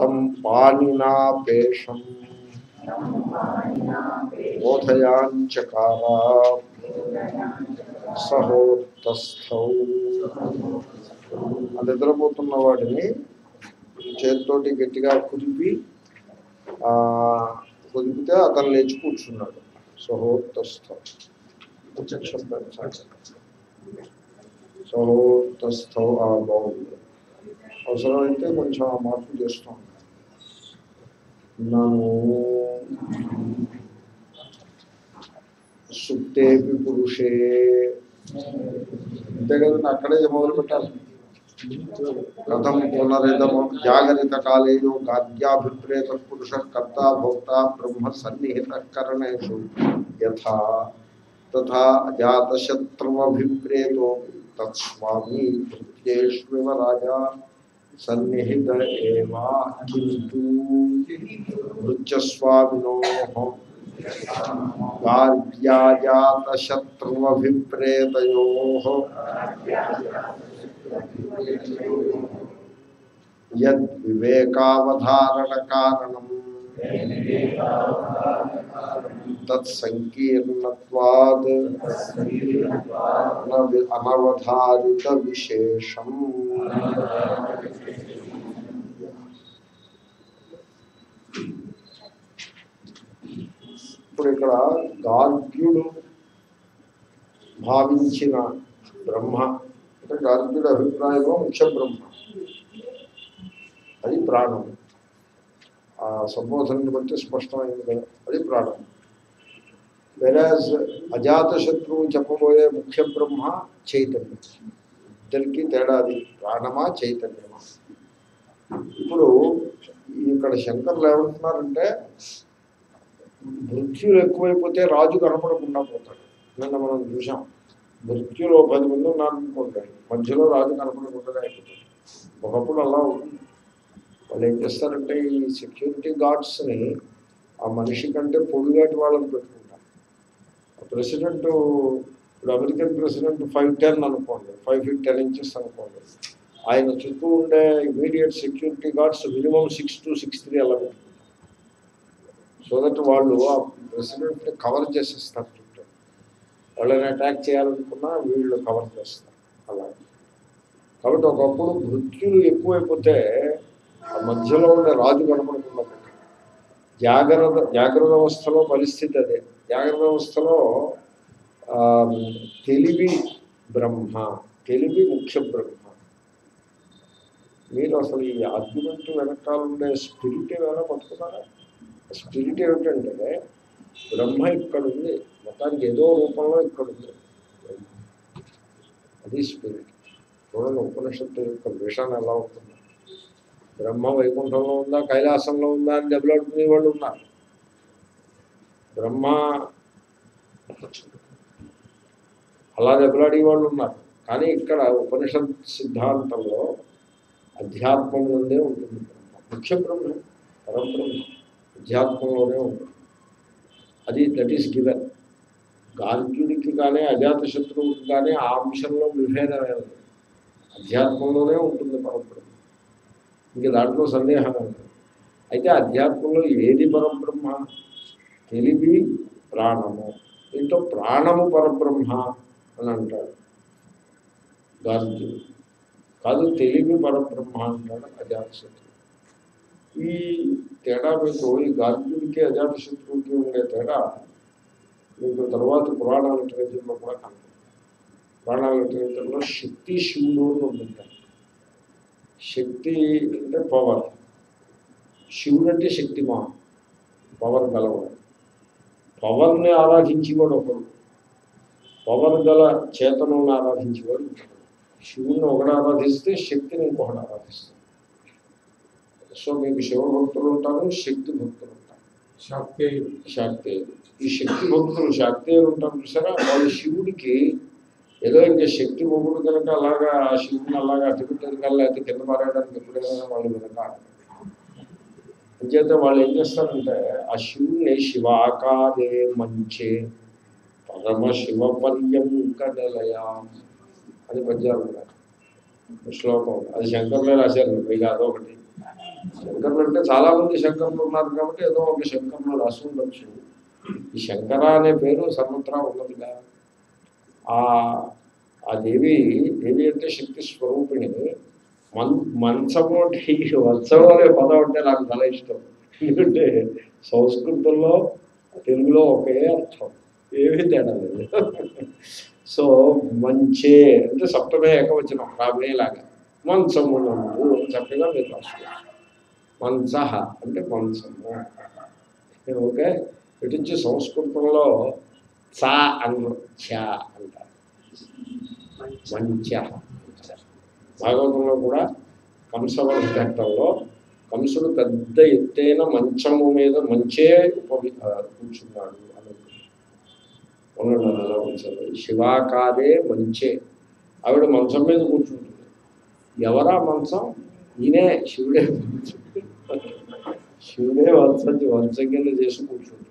తం పాణినాపేషం బోధయాంచకారా సహోత్తస్థౌ ఆ నిద్రపోతున్న వాడిని చేతితోటి గట్టిగా కుదిపి ఆ, కుదిపితే అతను లేచి కూర్చున్నాడు. సహోత్తస్థం. శబ్దం సహోత్తస్థౌ ఆ బాగుంది అవసరమైతే కొంచెం ఆ మార్పు చేస్తాం. నన్ను సుప్తేపి పురుషే అంతే కదండి అక్కడే మొదలు పెట్టాలి కథం పునరిదము జాగరిత కాలేయో గాద్యాభిప్రేత పురుష కర్త భోక్త బ్రహ్మ సన్నిహిత కరణేషు యథా తథా అజాతశత్రువభిప్రేతో తత్స్వామి భృత్యేష్వివ రాజా సన్నిహిత ఏవా కింటూ భృత్యస్వామినో గార్గ్యాజాతశత్రువభిప్రేతయో యద్వివేకావధారణ కారణం తత్సంకీర్ణత్వాద్ అనవి- అనవధారిత విశేషం ఇప్పుడు ఇక్కడ గార్గ్యుడు భావించిన బ్రహ్మ అంటే గార్గ్యుడి అభిప్రాయము ముఖ్య బ్రహ్మ. అది ప్రాణం. ఆ సంబోధనని బట్టి స్పష్టమైంది కదా. అది ప్రాణం. వెరాజ్ అజాత శత్రువు చెప్పబోయే ముఖ్య బ్రహ్మ చైతన్యం. ఇద్దరికి తేడా అది. ప్రాణమా చైతన్యమా? ఇప్పుడు ఇక్కడ శంకర్లు ఏమంటున్నారంటే మృత్యులు ఎక్కువైపోతే రాజు కనపడకుండా పోతాడు. నిన్న మనం చూసాం మృత్యులో పది మంది ఉన్నారనుకోండి మధ్యలో రాజు కనపడకుండా అయిపోతాడు. ఒకప్పుడు అలా ఉంటుంది. వాళ్ళు ఏం చేస్తారంటే ఈ సెక్యూరిటీ గార్డ్స్ని ఆ మనిషి కంటే పొడిగాటి వాళ్ళని పెట్టుకుంటారు. ప్రెసిడెంట్ ఇప్పుడు అమెరికన్ ప్రెసిడెంట్ ఫైవ్ టెన్ అనుకోండి ఫైవ్ ఫీట్ టెన్ ఇంచెస్ అనుకోండి ఆయన చుట్టూ ఉండే immediate security guards minimum six two six three అలా సో దట్ వాళ్ళు ఆ ప్రెసిడెంట్ని కవర్ చేసేస్తారు చుట్టూ. వాళ్ళని అటాక్ చేయాలనుకున్నా వీళ్ళు కవర్ చేస్తారు. అలా. కాబట్టి ఒకప్పుడు మృత్యులు ఎక్కువైపోతే మధ్యలో ఉండే రాజు కనపడకుండా పోతాడు. జాగ్రత్త జాగ్రత్త అవస్థలో పరిస్థితి అదే. జాగ్రత్త అవస్థలో తెలివి బ్రహ్మ తెలివి ముఖ్య బ్రహ్మ. మీరు అసలు ఈ ఆర్గ్యుమెంట్ వెనకాల ఉండే స్పిరిట్ ఏమైనా పట్టుకున్నారా? స్పిరిట్ ఏమిటంటే బ్రహ్మ ఇక్కడ ఉంది మొత్తానికి ఏదో రూపంలో ఇక్కడ ఉంది అది స్పిరిట్. చూడండి ఉపనిషత్తు యొక్క విషయాన్ని ఎలా ఉంటుంది. బ్రహ్మ వైకుంఠంలో ఉందా కైలాసంలో ఉందా అని దెబ్బలాడుకునే వాళ్ళు ఉన్నారు. బ్రహ్మ అలా దెబ్బలాడే వాళ్ళు ఉన్నారు. కానీ ఇక్కడ ఉపనిషత్ సిద్ధాంతంలో అధ్యాత్మంలోనే ఉంటుంది ముఖ్య బ్రహ్మ పరబ్రహ్మ అధ్యాత్మంలోనే ఉంటుంది. అది దట్ ఈస్ గివెన్ గార్గ్యుడికి కానీ అజాత శత్రువుకి కానీ ఆ అంశంలో విభేదమే ఉంది. అధ్యాత్మంలోనే ఉంటుంది ఇంక దాంట్లో సందేహం ఉంది. అయితే అధ్యాత్మంలో ఏది పరబ్రహ్మ? తెలివి ప్రాణము. దీంట్లో ప్రాణము పరబ్రహ్మ అని అంటాడు గార్గ్యుడు కాదు తెలివి పరబ్రహ్మ అంటాడు అజాతశత్రువు. ఈ తేడా మీకు ఈ గార్గ్యుడికి అజాతశత్రువుకి ఉండే తేడా మీకు తర్వాత పురాణ లిటరేచర్లో కూడా కనపడుతుంది. పురాణ లిటరేచర్లో శక్తి శివుడు అని ఉంటుంటారు శక్తి అంటే పవర్ శివుడు అంటే శక్తిమాన్. పవర్ గలవాడు. పవర్ని ఆరాధించేవాడు ఒకడు. పవర్ గల చేతనుని ఆరాధించేవాడు శివుణ్ణి ఒకడు ఆరాధిస్తే శక్తిని ఇంకొకడు ఆరాధిస్తాడు. సో మీకు శివభక్తులు ఉంటారు శక్తి భక్తులు ఉంటారు. శాక్తేయుడు శాక్తేయులు. ఈ శక్తి భక్తులు శాక్తేయులు ఉంటారు చూసారా? వాళ్ళు శివుడికి ఏదో ఇంకా శక్తి మొగుడు కనుక అలాగా ఆ శివుని అలాగా అటుపెట్టేది కల్లా అయితే కింద పారేయడానికి ఎప్పుడైనా వాళ్ళు వెనక అంచేత వాళ్ళు ఏం చేస్తారంటే ఆ శివుని శివాకారే మంచే పరమ శివ పర్యంకడలయా అని పద్యాలు శ్లోకం అది శంకర్లే రాశారు. పైగా అదొకటి. శంకర్లు అంటే చాలామంది శంకర్లు ఉన్నారు కాబట్టి ఏదో ఒక శంకర్లు రాసి ఉండొచ్చు. ఈ శంకర అనే పేరు సర్వత్రా ఉన్నదిగా. ఆ దేవి దేవి అంటే శక్తి స్వరూపిణి. మన్ మంచము అంటే ఈ వత్సవం అనే పదం అంటే నాకు చాలా ఇష్టం. ఎందుకంటే సంస్కృతంలో తెలుగులో ఒకే అర్థం. ఏమీ తేడా లేదు. సో మంచే అంటే సప్తమే ఏకవచనం రాబేలాగా మంచము నందు చక్కగా మీరు రాసుకోవచ్చు. మంచ అంటే మంచము. ఓకే? ఇటు సంస్కృతంలో చా అన్నారు. చ అంటారు. మంచ భాగవతంలో కూడా కంసవర ఘట్టంలో కంసుడు పెద్ద ఎత్తైన మంచము మీద మంచే కూర్చున్నాడు అని శివాకారే మంచే. ఆవిడ మంచం మీద కూర్చుంటుంది. ఎవరా మంచం? ఈయనే శివుడే శివుడే వంశ వంశం కింద చేసి కూర్చుంటుంది.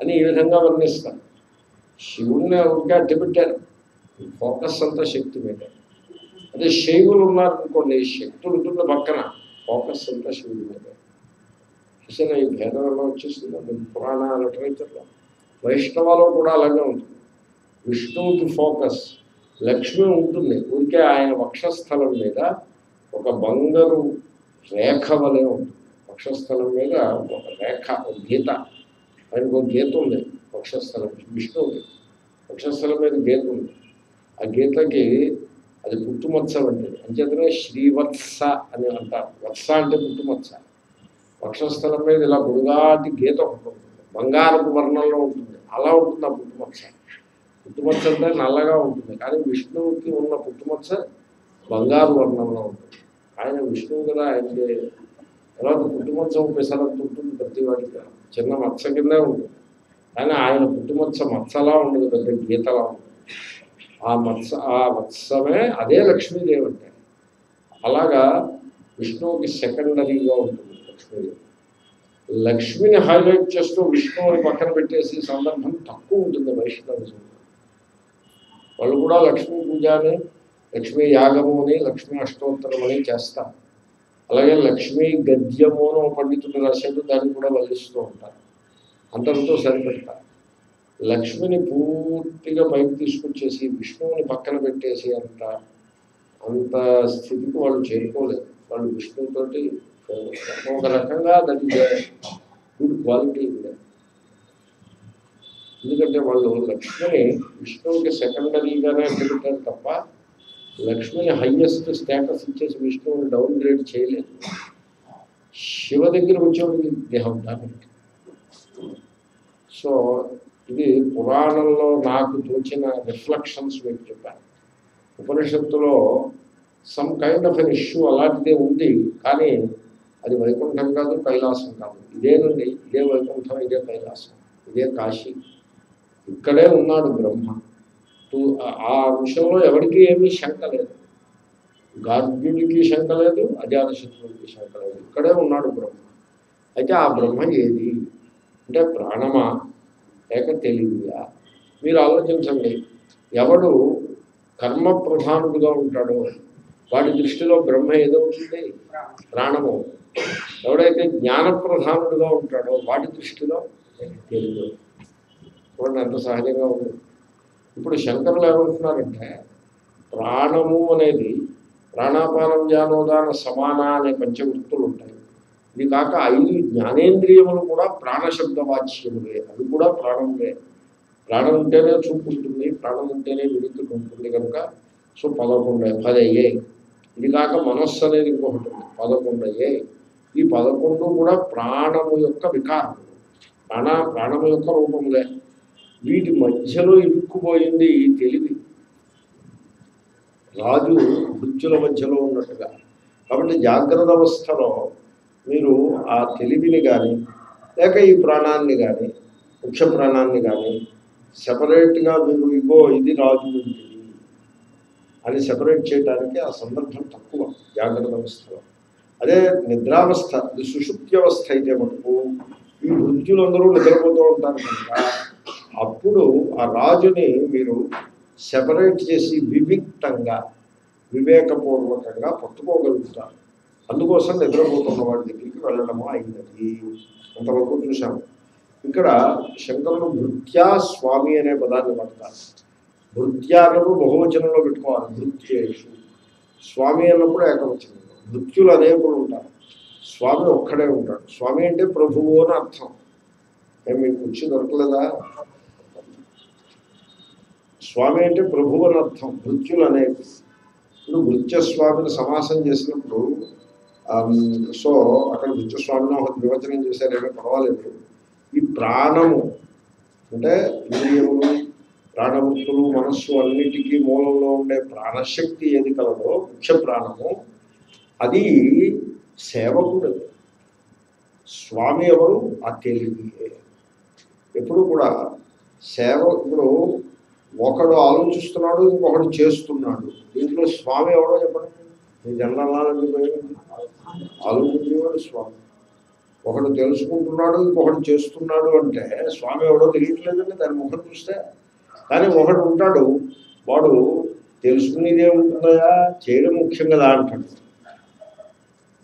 అని ఈ విధంగా వర్ణిస్తారు. శివుడిని ఊరికే అడ్డుపెట్టారు. ఫోకస్ అంతా శక్తి మీద. అదే శైవులు ఉన్నారనుకోండి శక్తి ఉంటుంది పక్కన ఫోకస్ అంతా శివుడి మీద. అసలు ఈ భేదం ఎలా వచ్చేస్తుంది? పురాణ లిటరేచర్లో వైష్ణవలో కూడా అలాగే ఉంటుంది. విష్ణువుకి ఫోకస్ లక్ష్మి ఉంటుంది. ఊరికే ఆయన వక్షస్థలం మీద ఒక బంగారు రేఖ వలె ఉంటుంది. వక్షస్థలం మీద ఒక రేఖ ఒక గీత. ఆయనకు ఒక గీత ఉంది. వక్షస్థలం విష్ణువుకి వక్షస్థలం మీద గీత ఉంది. ఆ గీతకి అది పుట్టుమచ్చ వంటిది. అంచేతనే శ్రీవత్స అని అంటారు. వత్స అంటే పుట్టుమత్స వక్షస్థలం మీద ఇలా బుడుగాటి గీత ఉంటుంది. బంగారపు వర్ణంలో ఉంటుంది. అలా ఉంటుంది ఆ పుట్టుమత్స పుట్టుమచ్చ అంటే నల్లగా ఉంటుంది. కానీ విష్ణువుకి ఉన్న పుట్టుమచ్చ బంగారు వర్ణంలో ఉంటుంది. ఆయన విష్ణువు కదా ఆయనకి ఎలా పుట్టుమచ్చ పెసరంత ఉంటుంది ప్రతి వాడికి చిన్న మచ్చ కిందే ఉంటుంది. కానీ ఆయన పుట్టుమచ్చ మత్సలా ఉండదు పెద్ద గీతలా ఉంటుంది ఆ మత్స ఆ మత్సమే అదే లక్ష్మీదేవి అంటే. అలాగా విష్ణువుకి సెకండరీగా ఉంటుంది లక్ష్మీదేవి. లక్ష్మిని హైలైట్ చేస్తూ విష్ణువుని పక్కన పెట్టేసి సందర్భం తక్కువ ఉంటుంది వైష్ణవిజంలో వాళ్ళు కూడా లక్ష్మీ పూజ అని లక్ష్మీ యాగము అని లక్ష్మీ అష్టోత్తరం అని చేస్తారు. అలాగే లక్ష్మీ గద్యము అని పండితుడు రాశాడు దాన్ని కూడా వల్లిస్తూ ఉంటారు. అంతటితో సరిపెడతారు లక్ష్మిని పూర్తిగా పైకి తీసుకొచ్చేసి విష్ణువుని పక్కన పెట్టేసి అంత అంత స్థితికి వాళ్ళు చేరుకోలేదు. వాళ్ళు విష్ణువుతోటి ఒక రకంగా దట్ గుడ్ క్వాలిటీ ఉంది. ఎందుకంటే వాళ్ళు లక్ష్మిని విష్ణువుకి సెకండరీగానే పెడతారు తప్ప లక్ష్మిని హయ్యెస్ట్ స్టేటస్ ఇచ్చేసి విష్ణువుని డౌన్ గ్రేడ్ చేయలేదు. శివ దగ్గర వచ్చేవాడికి దేహం దానికి సో ఇది పురాణంలో నాకు తోచిన రిఫ్లెక్షన్స్ మీకు చెప్పాను. ఉపనిషత్తులో some kind of an issue అలాంటిదే ఉంది కానీ అది వైకుంఠం కాదు కైలాసం కాదు. ఇదేనండి ఇదే వైకుంఠం ఇదే కైలాసం ఇదే కాశీ. ఇక్కడే ఉన్నాడు బ్రహ్మ. టు- ఆ విషయంలో ఎవరికి ఏమీ శంక లేదు. గార్గ్యుడికి శంక లేదు అజాతశత్రుడికి శంక లేదు. ఇక్కడే ఉన్నాడు బ్రహ్మ. అయితే ఆ బ్రహ్మ ఏది? అంటే ప్రాణమా? లేక తెలివియా మీరు ఆలోచించండి ఎవడు కర్మ ప్రధానుడుగా ఉంటాడో వాడి దృష్టిలో బ్రహ్మ ఏదవుతుంది ప్రాణము. ఎవడైతే జ్ఞాన ప్రధానుడుగా ఉంటాడో వాడి దృష్టిలో తెలుగు చూడండి ఎంత సహజంగా ఉంది ఇప్పుడు శంకరులు ఏమంటున్నారంటే ప్రాణము అనేది ప్రాణాపానం జ్ఞానోదాన సమాన అనే పంచవృత్తులు ఉంటాయి. ఇది కాక ఐదు జ్ఞానేంద్రియములు కూడా ప్రాణశబ్ద వాచ్యములే అవి కూడా ప్రాణములే. ప్రాణం ఉంటేనే చూపు ఉంటుంది ప్రాణం ఉంటేనే వినికిడి ఉంటుంది కనుక సో పదకొండు పది అయ్యాయి ఇది కాక మనస్సు అనేది ఇంకొకటి ఉంది. పదకొండు అయ్యాయి ఈ పదకొండు కూడా ప్రాణము యొక్క వికారం. ప్రాణ ప్రాణము యొక్క రూపములే. వీటి మధ్యలో ఇరుక్కుపోయింది ఈ తెలివి. రాజు మృత్యుల మధ్యలో ఉన్నట్టుగా. కాబట్టి జాగ్రత్త అవస్థలో మీరు ఆ తెలివిని కానీ లేక ఈ ప్రాణాన్ని కానీ ముఖ్య ప్రాణాన్ని కానీ సెపరేట్గా మీరు ఇగో ఇది రాజు వంటిది అని సెపరేట్ చేయడానికి ఆ సందర్భం తక్కువ జాగ్రత్త అవస్థలో. అదే నిద్రావస్థ ఇది సుషుప్త్యవస్థ అయితే మటుకు ఈ వృద్ధులందరూ నిద్రపోతూ ఉంటారు కనుక అప్పుడు ఆ రాజుని మీరు సెపరేట్ చేసి వివిక్తంగా వివేకపూర్వకంగా పట్టుకోగలుగుతారు. అందుకోసం నిద్రపోతున్న వాడి దగ్గరికి వెళ్ళడము అయినది అంతవరకు చూశాము. ఇక్కడ శంకరులు భృత్యా స్వామి అనే పదాన్ని పడతారు భృత్యాలను బహువచనంలో పెట్టుకోవాలి. భృత్యేషు స్వామి అన్నప్పుడు ఏకవచనంలో భృత్యులు అనేకులు ఉంటారు. స్వామి ఒక్కడే ఉంటాడు. స్వామి అంటే ప్రభువు అని అర్థం. ఏం మీకు వచ్చి దొరకలేదా? స్వామి అంటే ప్రభువు అని అర్థం. భృత్యులు అనేవి ఇప్పుడు భృత్యస్వామిని సమాసం చేసినప్పుడు Um, సో అక్కడ భృత్యస్వామిని ఒక వివచనం చేశారేమో పర్వాలేదు. ఈ ప్రాణము అంటే ఇంద్రియములు ప్రాణవృత్తులు మనస్సు అన్నిటికీ మూలంలో ఉండే ప్రాణశక్తి ఏది కలదో ముఖ్య ప్రాణము అది సేవకుడు. స్వామి ఎవరు? ఆ తెలివియే ఎప్పుడు కూడా సేవ ఇప్పుడు ఒకడు ఆలోచిస్తున్నాడు ఇంకొకడు చేస్తున్నాడు. దీంట్లో స్వామి ఎవడో చెప్పండి? మీ జనరలాలని ఆలోచించేవాడు స్వామి. ఒకడు తెలుసుకుంటున్నాడు ఇంకొకడు చేస్తున్నాడు అంటే స్వామి ఎవడో తెలియట్లేదండి దాని ముఖం చూస్తే. కానీ ఒకడు ఉంటాడు వాడు తెలుసుకునేదే ఉంటుందా చేయడం ముఖ్యం కదా అంటాడు.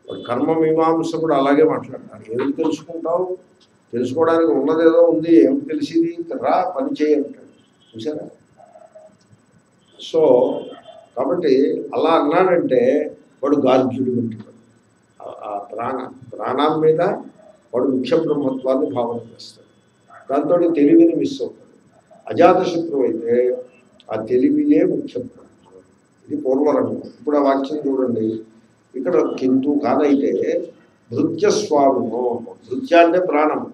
వాడు కర్మ మీమాంస కూడా అలాగే మాట్లాడతాడు. ఏమి తెలుసుకుంటావు? తెలుసుకోవడానికి ఉన్నదేదో ఉంది ఏమి తెలిసింది? రా పని చేయంటాడు చూసారా సో కాబట్టి అలా అన్నాడంటే వాడు గార్గ్యుడు వంటివాడు ఆ- ప్రాణ ప్రాణం మీద వాడు ముఖ్య బ్రహ్మత్వాన్ని భావన చేస్తాడు. దాంతో తెలివిని మిస్ అవుతాడు. అజాతశత్రువు అయితే ఆ తెలివియే ముఖ్య. బ్రహ్మత్వం ఇది పూర్వరంగం. ఇప్పుడు ఆ వాక్యం చూడండి. ఇక్కడ కింటు కాదైతే భృత్య స్వామిను భృత్య అంటే ప్రాణం.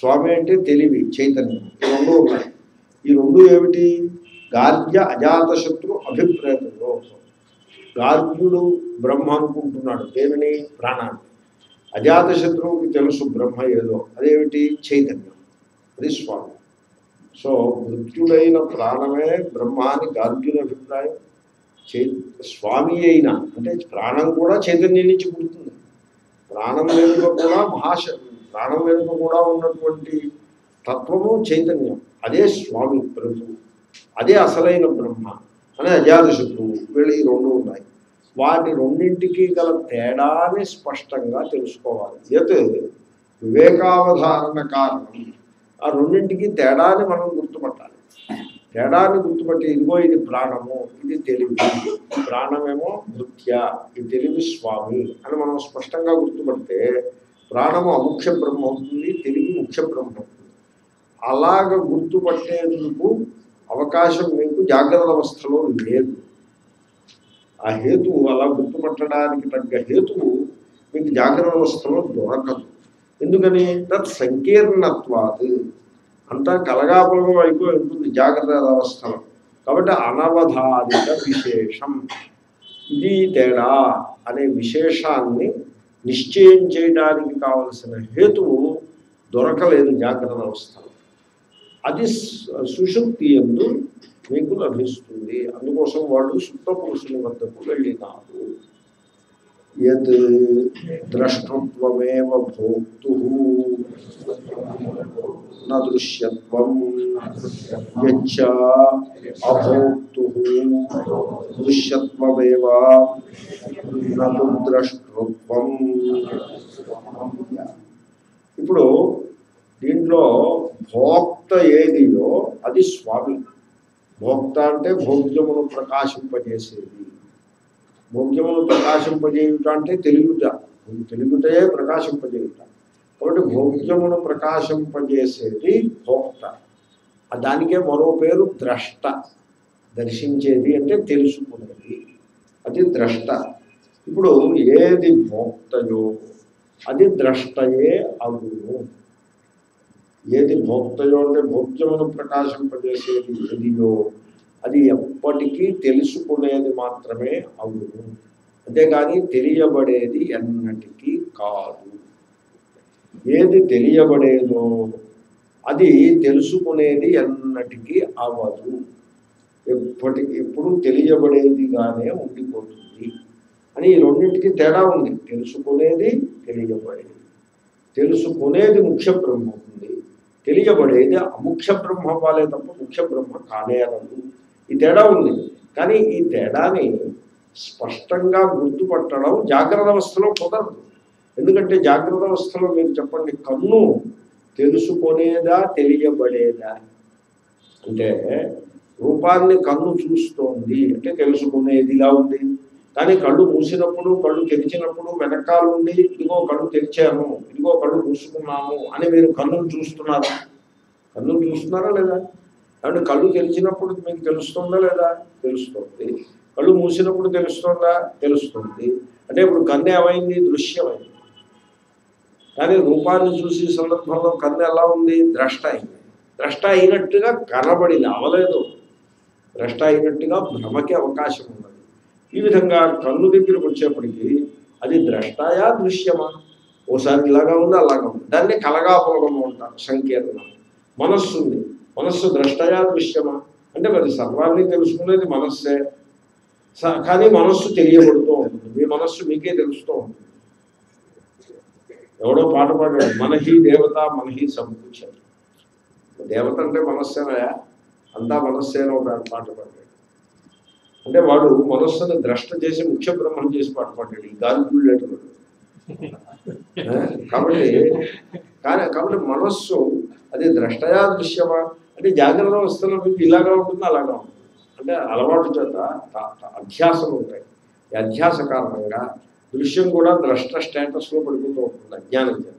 స్వామి అంటే తెలివి చైతన్యం. ఈ రెండు ఉన్నాయి. ఈ రెండు ఏమిటి? గార్గ్య అజాతశత్రు గార్గ్యుడు బ్రహ్మ అనుకుంటున్నాడు దేనిని ప్రాణాన్ని. అజాతశత్రువుకి తెలుసు బ్రహ్మ ఏదో అదేమిటి? చైతన్యం. అది స్వామి. సో మృత్యుడైన ప్రాణమే బ్రహ్మ అని గార్గ్యుని అభిప్రాయం. చై స్వామి అయిన అంటే ప్రాణం కూడా చైతన్యం నుంచి పుడుతుంది. ప్రాణం వెనుక కూడా మహాశ ప్రాణం వెనుక కూడా ఉన్నటువంటి తత్వము చైతన్యం. అదే స్వామి ప్రభు అదే అసలైన బ్రహ్మ. అని అజాతశత్రువు వీళ్ళు ఈ రెండు ఉన్నాయి. వాటి రెండింటికి గల తేడాని స్పష్టంగా తెలుసుకోవాలి. యత్ వివేకావధారణ కారణం. ఆ రెండింటికి తేడాని మనం గుర్తుపట్టాలి. తేడాన్ని గుర్తుపట్టి ఇదిగో ఇది ప్రాణము ఇది తెలివి. ప్రాణమేమో నృత్య ఇది తెలివి స్వామి అని మనం స్పష్టంగా గుర్తుపడితే ప్రాణము అముఖ్య బ్రహ్మ అవుతుంది తెలివి ముఖ్య బ్రహ్మ అవుతుంది. అలాగ గుర్తుపట్టేందుకు అవకాశం జాగ్రత్త అవస్థలో లేదు. ఆ హేతువు అలా గుర్తుపట్టడానికి తగ్గ హేతువు మీకు జాగ్రత్త అవస్థలో దొరకదు. ఎందుకని? తత్ సంకీర్ణత్వాత్. అంతా కలగాపలగం అయిపోయి ఉంటుంది జాగ్రత్త అవస్థలో. కాబట్టి అనవధారిత విశేషం. ఇది తేడా అనే విశేషాన్ని నిశ్చయం చేయడానికి కావలసిన హేతువు దొరకలేదు జాగ్రత్త అవస్థలో. అది సు- సుషుప్తి ఎందు మీకు లభిస్తుంది అందుకోసం వాళ్ళు సుప్త పురుషుని వద్దకు వెళ్ళినారు. యత్ ద్రష్టృత్వమేవ భోక్తు న దృశ్యత్వం యచ్చ అభోక్తు దృశ్యత్వమేవ నటు ద్రష్టృత్వం ఇప్పుడు దీంట్లో భోక్త ఏదియో అది స్వామి. భోక్త అంటే భోగ్యమును ప్రకాశింపజేసేది. భోగ్యమును ప్రకాశింపజేయుట అంటే తెలియట. తెలియటయే ప్రకాశింపజేయుట. కాబట్టి భోగ్యమును ప్రకాశింపజేసేది భోక్త. దానికే మరో పేరు ద్రష్ట. దర్శించేది అంటే తెలుసుకునేది. అది ద్రష్ట. ఇప్పుడు ఏది భోక్తయో అది ద్రష్టయే అగును ఏది భోక్తయో అంటే భోగ్యమును ప్రకాశింపజేసేది ఏదియో అది ఎప్పటికీ తెలుసుకునేది మాత్రమే అవును. అంతేకాని తెలియబడేది ఎన్నటికీ కాదు. ఏది తెలియబడేదో అది తెలుసుకునేది ఎన్నటికీ అవదు. ఎప్పటికి ఎప్పుడు తెలియబడేదిగానే ఉండిపోతుంది. అని ఈ రెండింటికి తేడా ఉంది. తెలుసుకునేది తెలియబడేది. తెలుసుకునేది ముఖ్య బ్రహ్మం తెలియబడేది అముఖ్య బ్రహ్మ వాళ్ళే తప్ప ముఖ్య బ్రహ్మ కానేరదు ఈ తేడా ఉంది. కానీ ఈ తేడాని స్పష్టంగా గుర్తుపట్టడం జాగ్రత్త అవస్థలో కుదరదు. ఎందుకంటే జాగ్రత్త అవస్థలో మీరు చెప్పండి కన్ను తెలుసుకునేదా తెలియబడేదా? అంటే రూపాన్ని కన్ను చూస్తోంది అంటే తెలుసుకునేదిలా ఉంది. కానీ కళ్ళు మూసినప్పుడు కళ్ళు తెరిచినప్పుడు వెనకాల నుండి ఇదిగో కళ్ళు తెరిచాను ఇదిగో కళ్ళు మూసుకున్నాము అని మీరు కన్నును చూస్తున్నారు? కన్నును చూస్తున్నారా లేదా? కాబట్టి కళ్ళు తెరిచినప్పుడు మీకు తెలుస్తుందా లేదా? తెలుస్తుంది. కళ్ళు మూసినప్పుడు తెలుస్తుందా? తెలుస్తుంది. అంటే ఇప్పుడు కన్ను ఏమైంది? దృశ్యమైంది. కానీ రూపాన్ని చూసే సందర్భంలో కన్ను ఎలా ఉంది? ద్రష్ట అయింది. ద్రష్ట అయినట్టుగా కనబడింది అవలేదు ద్రష్ట అయినట్టుగా భ్రమకి అవకాశం ఉన్నది. ఈ విధంగా కన్ను దగ్గరకు వచ్చేప్పటికీ అది ద్రష్టాయా దృశ్యమా? ఓసారి ఇలాగా ఉంది? అలాగా ఉంది? దాన్ని కలగాపులగము అంటారు సంకీర్ణం మనస్సు ఉంది. మనస్సు ద్రష్టయా దృశ్యమా? అంటే మరి సర్వాన్ని తెలుసుకునేది మనస్సే. స- కానీ మనస్సు తెలియబడుతూ ఉంటుంది. మీ మనస్సు మీకే తెలుస్తూ ఉంటుంది. ఎవడో పాట పాడాడు మనహి దేవత మనహి సంపుచ్చారు దేవత అంటే మనస్సేనయా అంతా మనస్సేనో ఒక పాట పాడాడు. అంటే వాడు మనస్సును ద్రష్ట చేసి ముఖ్య బ్రహ్మం చేసి పాట పాడాడు ఈ గాలి కాబట్టి కానీ కాబట్టి మనస్సు అది ద్రష్టయా దృశ్యమా? అంటే జాగ్రత్త అవస్థలో మీకు ఇలాగా ఉంటుంది అలాగా ఉంటుంది? అంటే అలవాటు చేత అధ్యాసలు అధ్యాసం ఉంటాయి. ఈ అధ్యాస కారణంగా దృశ్యం కూడా ద్రష్ట స్టేటస్లో పడిపోతూ ఉంటుంది అజ్ఞానం చేత.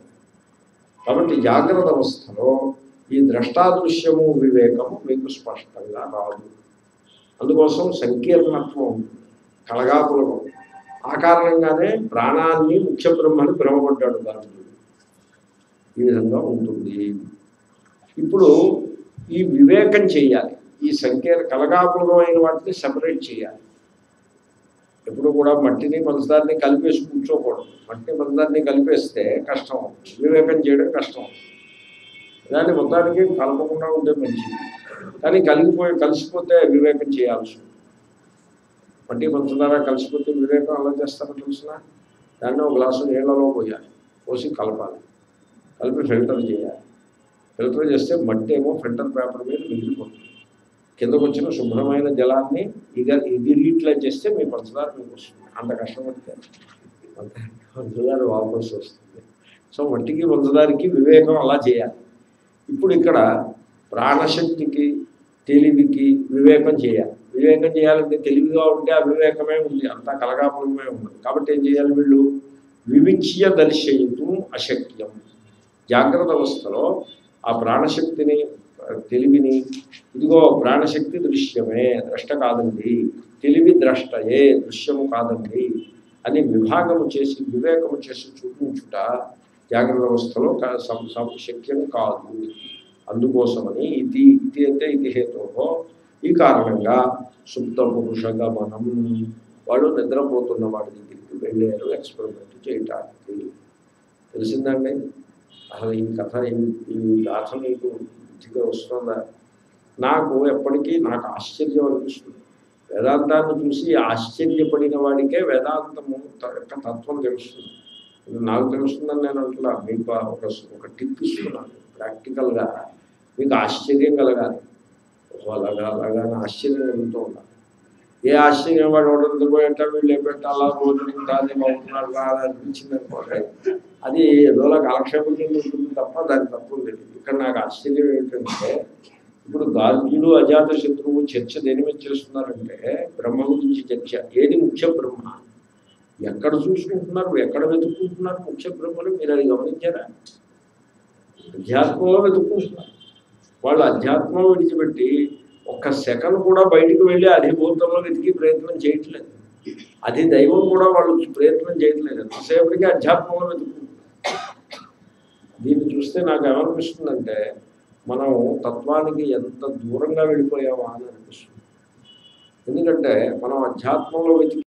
కాబట్టి జాగ్రత్త అవస్థలో ఈ ద్రష్టాదృశ్యము వివేకము మీకు స్పష్టంగా రాదు. అందుకోసం సంకీర్ణత్వం కలగాపులకం ఆ కారణంగానే ప్రాణాన్ని ముఖ్య బ్రహ్మని భ్రమపడ్డాడు దానికి ఈ విధంగా ఉంటుంది. ఇప్పుడు ఈ వివేకం చేయాలి. ఈ సంకీర్ణ కలగాపులకమైన వాటిని సపరేట్ చేయాలి. ఎప్పుడు కూడా మట్టిని పంచదారిని కలిపేసి కూర్చోకూడదు. మట్టిని పంచదారిని కలిపేస్తే కష్టం వివేకం చేయడం కష్టం అవుతుంది. దాన్ని మొత్తానికి కలపకుండా ఉంటే మంచిది. కానీ కలిగిపోయి కలిసిపోతే వివేకం చేయాల్సి ఉంటుంది. పంచదార కలిసిపోతే వివేకం అలా చేస్తారో తెలిసిన దాన్ని ఒక గ్లాసు నీళ్ళలో పోయాలి. పోసి కలపాలి. కలిపి ఫిల్టర్ చేయాలి. ఫిల్టర్ చేస్తే మట్టి ఏమో ఫిల్టర్ పేపర్ మీద మిగిలిపోతుంది. కిందకు వచ్చిన శుభ్రమైన జలాన్ని ఇగ ఎగిరిట్లా చేస్తే మీ పంచదార మీకు వస్తుంది. అంత కష్టపడితే పంచదార వాపసు వస్తుంది. సో మట్టికి పంచదారికి వివేకం అలా చేయాలి. ఇప్పుడు ఇక్కడ ప్రాణశక్తికి తెలివికి వివేకం చేయాలి. వివేకం చేయాలంటే తెలివిగా ఉంటే ఆ వివేకమే ఉంది అంతా కలగాపులమే ఉంది కాబట్టి ఏం చేయాలి వీళ్ళు? వివిచ్య దర్శయితం అశక్యం. జాగ్రత్త అవస్థలో ఆ ప్రాణశక్తిని తెలివిని ఇదిగో ప్రాణశక్తి దృశ్యమే ద్రష్ట కాదండి. తెలివి ద్రష్టయే దృశ్యము కాదండి అని విభాగము చేసి వివేకము చేసి చూపించుట జాగ్రత్త అవస్థలో శక్యం కాదు. అందుకోసమని ఇది ఇది అంటే ఇది హేతువో. ఈ కారణంగా సుప్త పురుష గమనం. వాళ్ళు నిద్రపోతున్న వాడి దగ్గరికి వెళ్ళారు ఎక్స్పెరిమెంట్ చేయటానికి. తెలిసిందండి? అసలు ఈ కథ ఈ- గాథ మీకు బుద్ధిగా వస్తుందా? నాకు ఎప్పటికీ నాకు ఆశ్చర్యం అనిపిస్తుంది. వేదాంతాన్ని చూసి ఆశ్చర్యపడిన వాడికే వేదాంతము యొక్క తత్వం తెలుస్తుంది. నాకు తెలుస్తుందని నేను అంటున్నా. మీకు ఒక ఒక టిప్ ఇస్తున్నాను. ప్రాక్టికల్గా మీకు ఆశ్చర్యం కలగాలి. అలాగా అలాగా అని ఆశ్చర్యం కలుగుతూ ఉండాలి. ఏ ఆశ్చర్యం వాడు ఒకటి పోయేటా వీళ్ళు ఏం పెట్టాలా? రోజు ఉంటుంది బాగున్నారు అని అనిపించింది అనుకోండి. అది ఏదోలా కాలక్షేపం ఉంటుంది తప్ప దాని తప్పు లేదు. ఇక్కడ నాకు ఆశ్చర్యం ఏంటంటే ఇప్పుడు గార్గ్యులు అజాత శత్రువు చర్చ దేని మీద చేస్తున్నారంటే బ్రహ్మ గురించి చర్చ. ఏది ముఖ్య బ్రహ్మ? ఎక్కడ చూసుకుంటున్నారు ఎక్కడ వెతుక్కుంటున్నారు ముఖ్య బ్రహ్మలు మీరు అది గమనించారా? అధ్యాత్మంలో వెతుక్కుంటున్నారు. వాళ్ళు అధ్యాత్మం విడిచిపెట్టి ఒక్క సెకండ్ కూడా బయటికి వెళ్ళి అధిభూతంలో వెతికి ప్రయత్నం చేయట్లేదు. అది దైవం కూడా వాళ్ళు ప్రయత్నం చేయట్లేదు. ఎంతసేపటికి అధ్యాత్మంలో వెతుక్కుంటున్నారు. దీన్ని చూస్తే నాకు ఏమనిపిస్తుందంటే మనం తత్వానికి ఎంత దూరంగా వెళ్ళిపోయామా అని అనిపిస్తుంది. ఎందుకంటే మనం అధ్యాత్మంలో వెతికి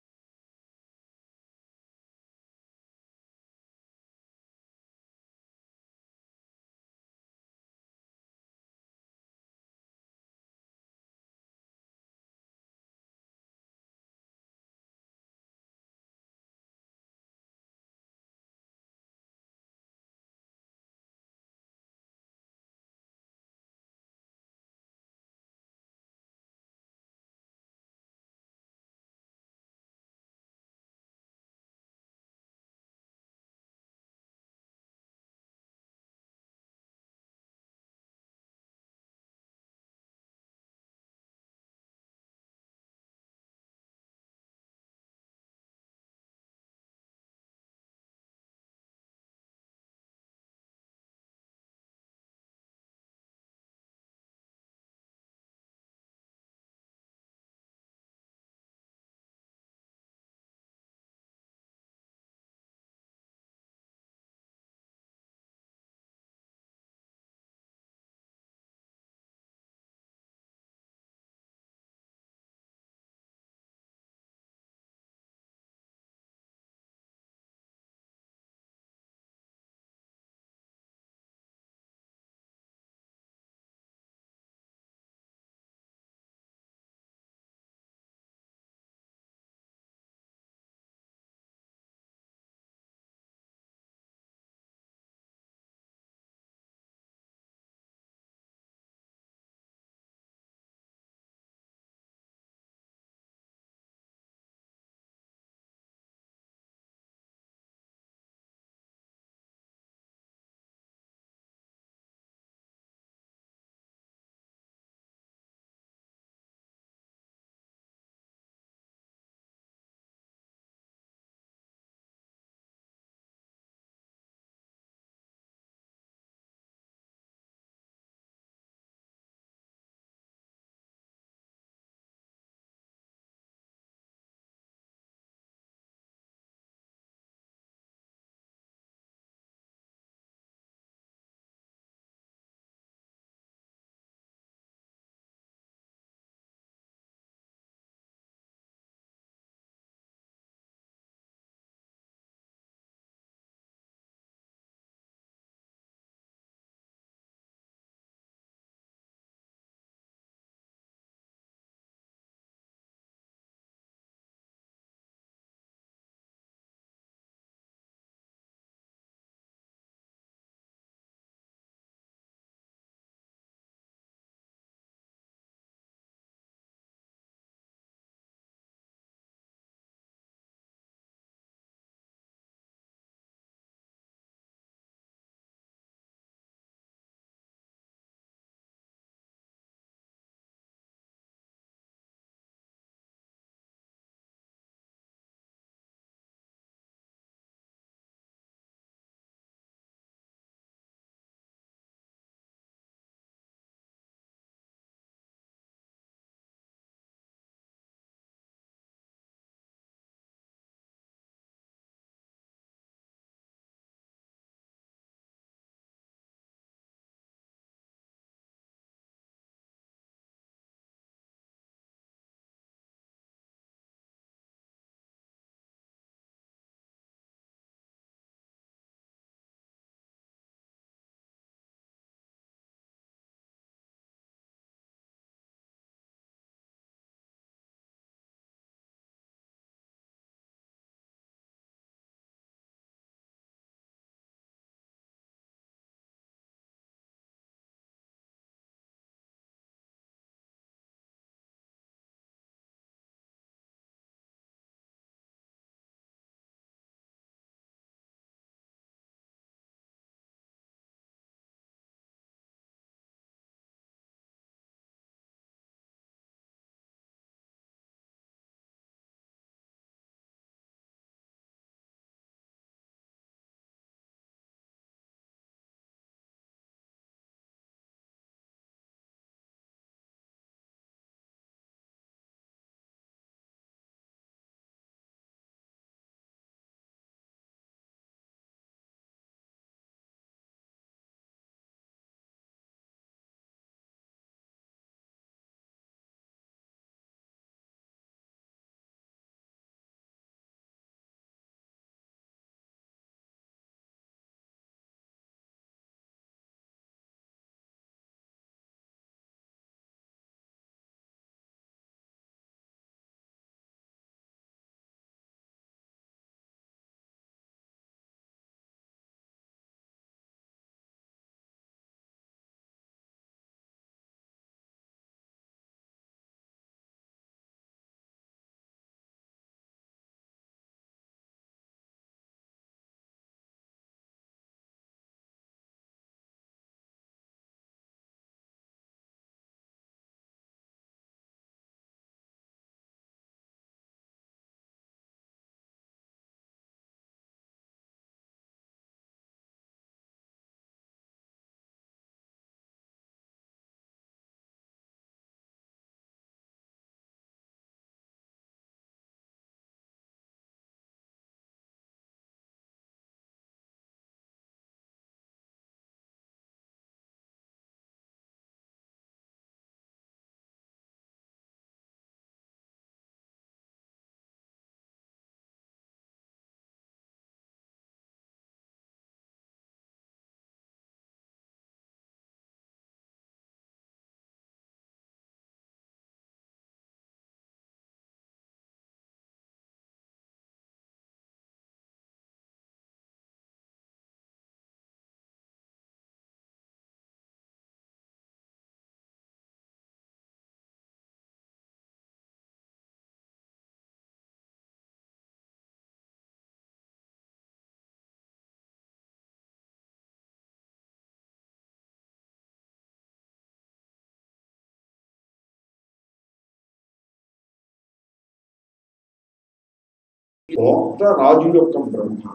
భోక్త రాజు యొక్క బ్రహ్మ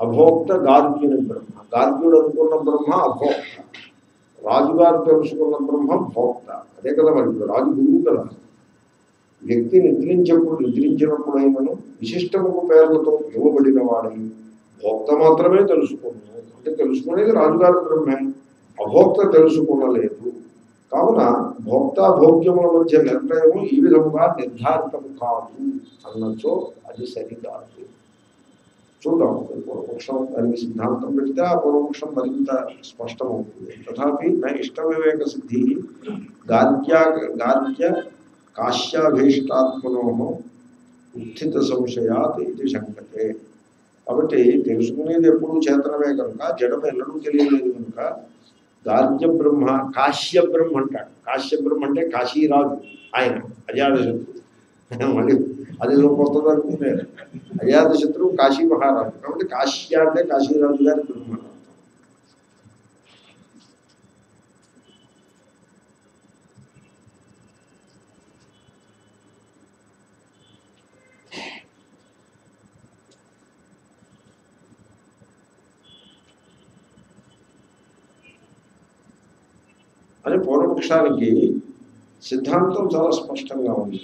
అభోక్త గార్గ్యుని బ్రహ్మ. గార్గ్యుడు అనుకున్న బ్రహ్మ అభోక్త. రాజుగారు తెలుసుకున్న బ్రహ్మ భోక్త. అదే కదా మరి రాజు గురువు కదా. వ్యక్తి నిద్రించప్పుడు నిద్రించినప్పుడు అయినను విశిష్టముకు పేర్లతో ఇవ్వబడిన వాడై భోక్త మాత్రమే తెలుసుకున్నాను అంటే తెలుసుకునేది రాజుగారి బ్రహ్మే. అభోక్త తెలుసుకునలేదు. కావున భోక్తాభోగ్యముల మధ్య నిర్ణయము ఈ విధముగా నిర్ధారితము కాదు అన్నచో అది సరికాదు చూద్దాం పూర్వపక్షం దానికి సిద్ధాంతం పెడితే ఆ పూర్వపక్షం మరింత స్పష్టమవుతుంది తథాపి నా ఇష్ట వివేక సిద్ధి గార్గ్య గార్గ్య కాశ్యాభీష్టాత్మనో ఉత్థిత సంశయాత్ ఇది శంకతే కాబట్టి తెలుసుకునేది ఎప్పుడు చేతనమే కనుక జడం ఎన్నడూ తెలియలేదు కనుక గార్గ్య బ్రహ్మ కాశ్య బ్రహ్మ అంటాడు కాశ్య బ్రహ్మ అంటే కాశీరాజు ఆయన అజాతశత్రువు మళ్ళీ అది కొత్తది అనుకుంటే అజాతశత్రువు కాశీ మహారాజు కాబట్టి కాశ్య అంటే కాశీరాజు గారి బ్రహ్మ అని పూర్వపక్షానికి సిద్ధాంతం చాలా స్పష్టంగా ఉంది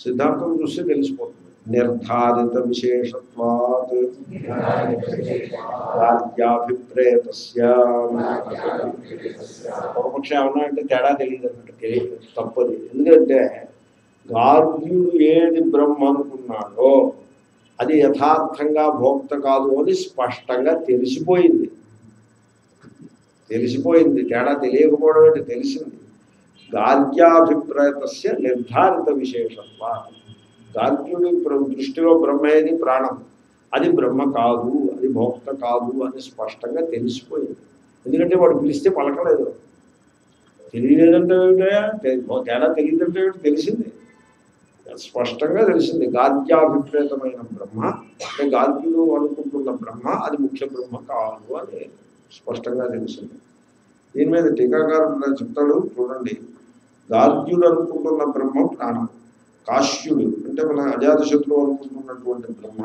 సిద్ధాంతం చూస్తే తెలిసిపోతుంది నిర్ధారిత విశేషత్వాత్ రాజ్యాభిప్రేతస్య పూర్వపక్షం ఏమన్నా అంటే తేడా తెలియదు అన్నట్టు తెలియదు తప్పది ఎందుకంటే గార్గ్యుడు ఏది బ్రహ్మ అనుకున్నాడో అది యథార్థంగా భోక్త కాదు అని స్పష్టంగా తెలిసిపోయింది. తెలిసిపోయింది. తేడా తెలియకపోవడం అంటే తెలిసింది. గార్గ్యాభిప్రాయతస్య నిర్ధారిత విశేషత్వ. గార్గ్యుడి దృష్టిలో బ్రహ్మేది ప్రాణం. అది బ్రహ్మ కాదు అది భోక్త కాదు అని స్పష్టంగా తెలిసిపోయింది. ఎందుకంటే వాడు పిలిస్తే పలకలేదు. తెలియలేదంటే ఏమిటయా? తేడా తెలియదంటే తెలిసింది. స్పష్టంగా తెలిసింది. గాద్యాభిప్రేతమైన బ్రహ్మ. అంటే గార్గ్యుడు అనుకుంటున్న బ్రహ్మ అది ముఖ్య బ్రహ్మ కాదు అని స్పష్టంగా తెలిసింది. దీని మీద టీకాకారుడు చెప్తాడు చూడండి. గాద్యుడు అనుకుంటున్న బ్రహ్మ ప్రాణం కాశ్యుడు అంటే మన అజాతశత్రువు అనుకుంటున్నటువంటి బ్రహ్మ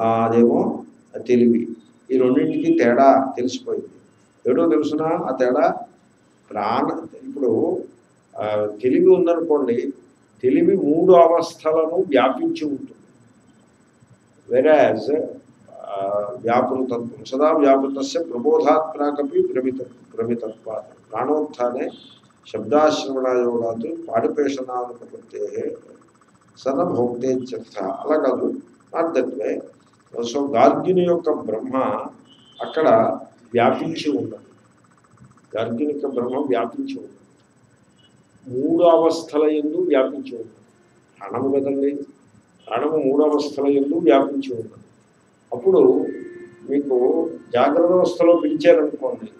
అదేమో తెలివి. ఈ రెండింటికి తేడా తెలిసిపోయింది. ఏడో తెలుసునా ఆ తేడా? ప్రాణ ఇప్పుడు తెలివి ఉందనుకోండి తెలివి మూడు అవస్థలను వ్యాపించి ఉంటుంది. వెరాజ్ వ్యాపృతత్వం సదా వ్యాపృతస్య ప్రబోధాత్మకపి భ్రమిత భ్రమితత్వ ప్రాణోత్థానే శబ్దాశ్రవణాయోగాత్ పాడిపేషణానుపత్తే సన భోక్తేత్యర్థ అలా కాదు నాట్ దట్ వే సో గార్గ్యుని యొక్క బ్రహ్మ అక్కడ వ్యాపించి ఉన్నది. గార్గ్యుని యొక్క బ్రహ్మ వ్యాపించి ఉన్నది. మూడు అవస్థల ఎందు వ్యాపించి ఉన్నది ప్రాణము కదండి? ప్రాణము మూడు అవస్థల ఎందు వ్యాపించి ఉన్నది అప్పుడు మీకు జాగ్రత్త అవస్థలో పిలిచారనుకోండి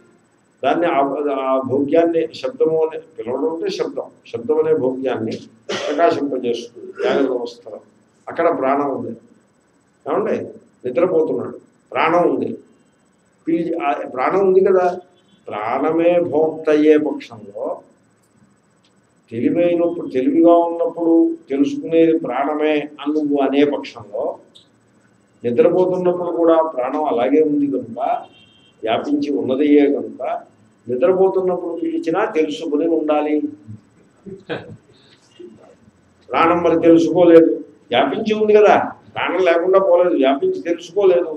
దాన్ని ఆ- భోగ్యాన్ని శబ్దము అనే పిలవడం అంటే శబ్దం. శబ్దం అనే భోగ్యాన్ని ప్రకాశింపజేస్తుంది. జాగ్రత్త అవస్థలో. అక్కడ ప్రాణం ఉంది. ఏమండి? నిద్రపోతున్నాడు. ప్రాణం ఉంది. పిలిచి ప్రాణం ఉంది కదా? ప్రాణమే భోక్త అయ్యే పక్షంలో తెలివైనప్పుడు తెలివిగా ఉన్నప్పుడు తెలుసుకునేది ప్రాణమే అని నువ్వు అనే పక్షంలో నిద్రపోతున్నప్పుడు కూడా ప్రాణం అలాగే ఉంది కనుక వ్యాపించి ఉన్నదయ్యే కనుక నిద్రపోతున్నప్పుడు పిలిచినా తెలుసుకుని ఉండాలి. ప్రాణం మరి తెలుసుకోలేదు. వ్యాపించి ఉంది కదా ప్రాణం లేకుండా పోలేదు వ్యాపించి తెలుసుకోలేదు.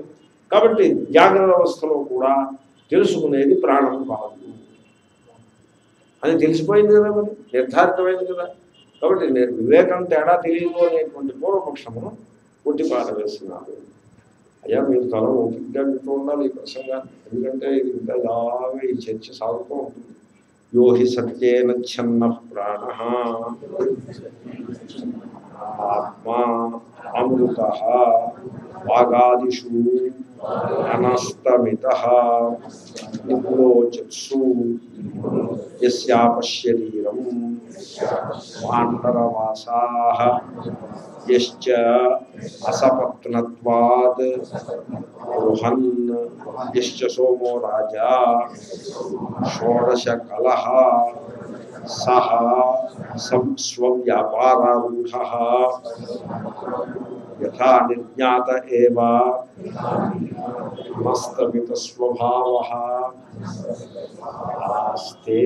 కాబట్టి జాగ్రత్త అవస్థలో కూడా తెలుసుకునేది ప్రాణం కాదు. అని తెలిసిపోయింది కదా మరి నిర్ధారితమైంది కదా. కాబట్టి వివేకం తేడా తెలియదు అనేటువంటి పూర్వపక్షమును కొట్టి పారవేస్తున్నారు అయ్యా మీరు తల ఓపికగా వింటూ ఉండాలి ఈ ప్రసంగాన్ని ఎందుకంటే ఇది ఇంకా ఇలాగే ఈ చర్చ సాగుతూ ఉంటుంది. యోహి సత్యేన ఛన్న ప్రాణ ఆత్మా అమృత వాగాదిషు అనస్తమిత నిపుణోచత్సు యస్యాపశరీరం వాండరవాసా యశ్చ అసపత్నత్వాద్ బృహన్ యశ్చ సోమో రాజా షోడశ కలహ సహ సం- స్వవ్యాపారారూఢ యథా నిర్జ్ఞాత ఏవా మస్తమిత స్వభావ ఆస్తే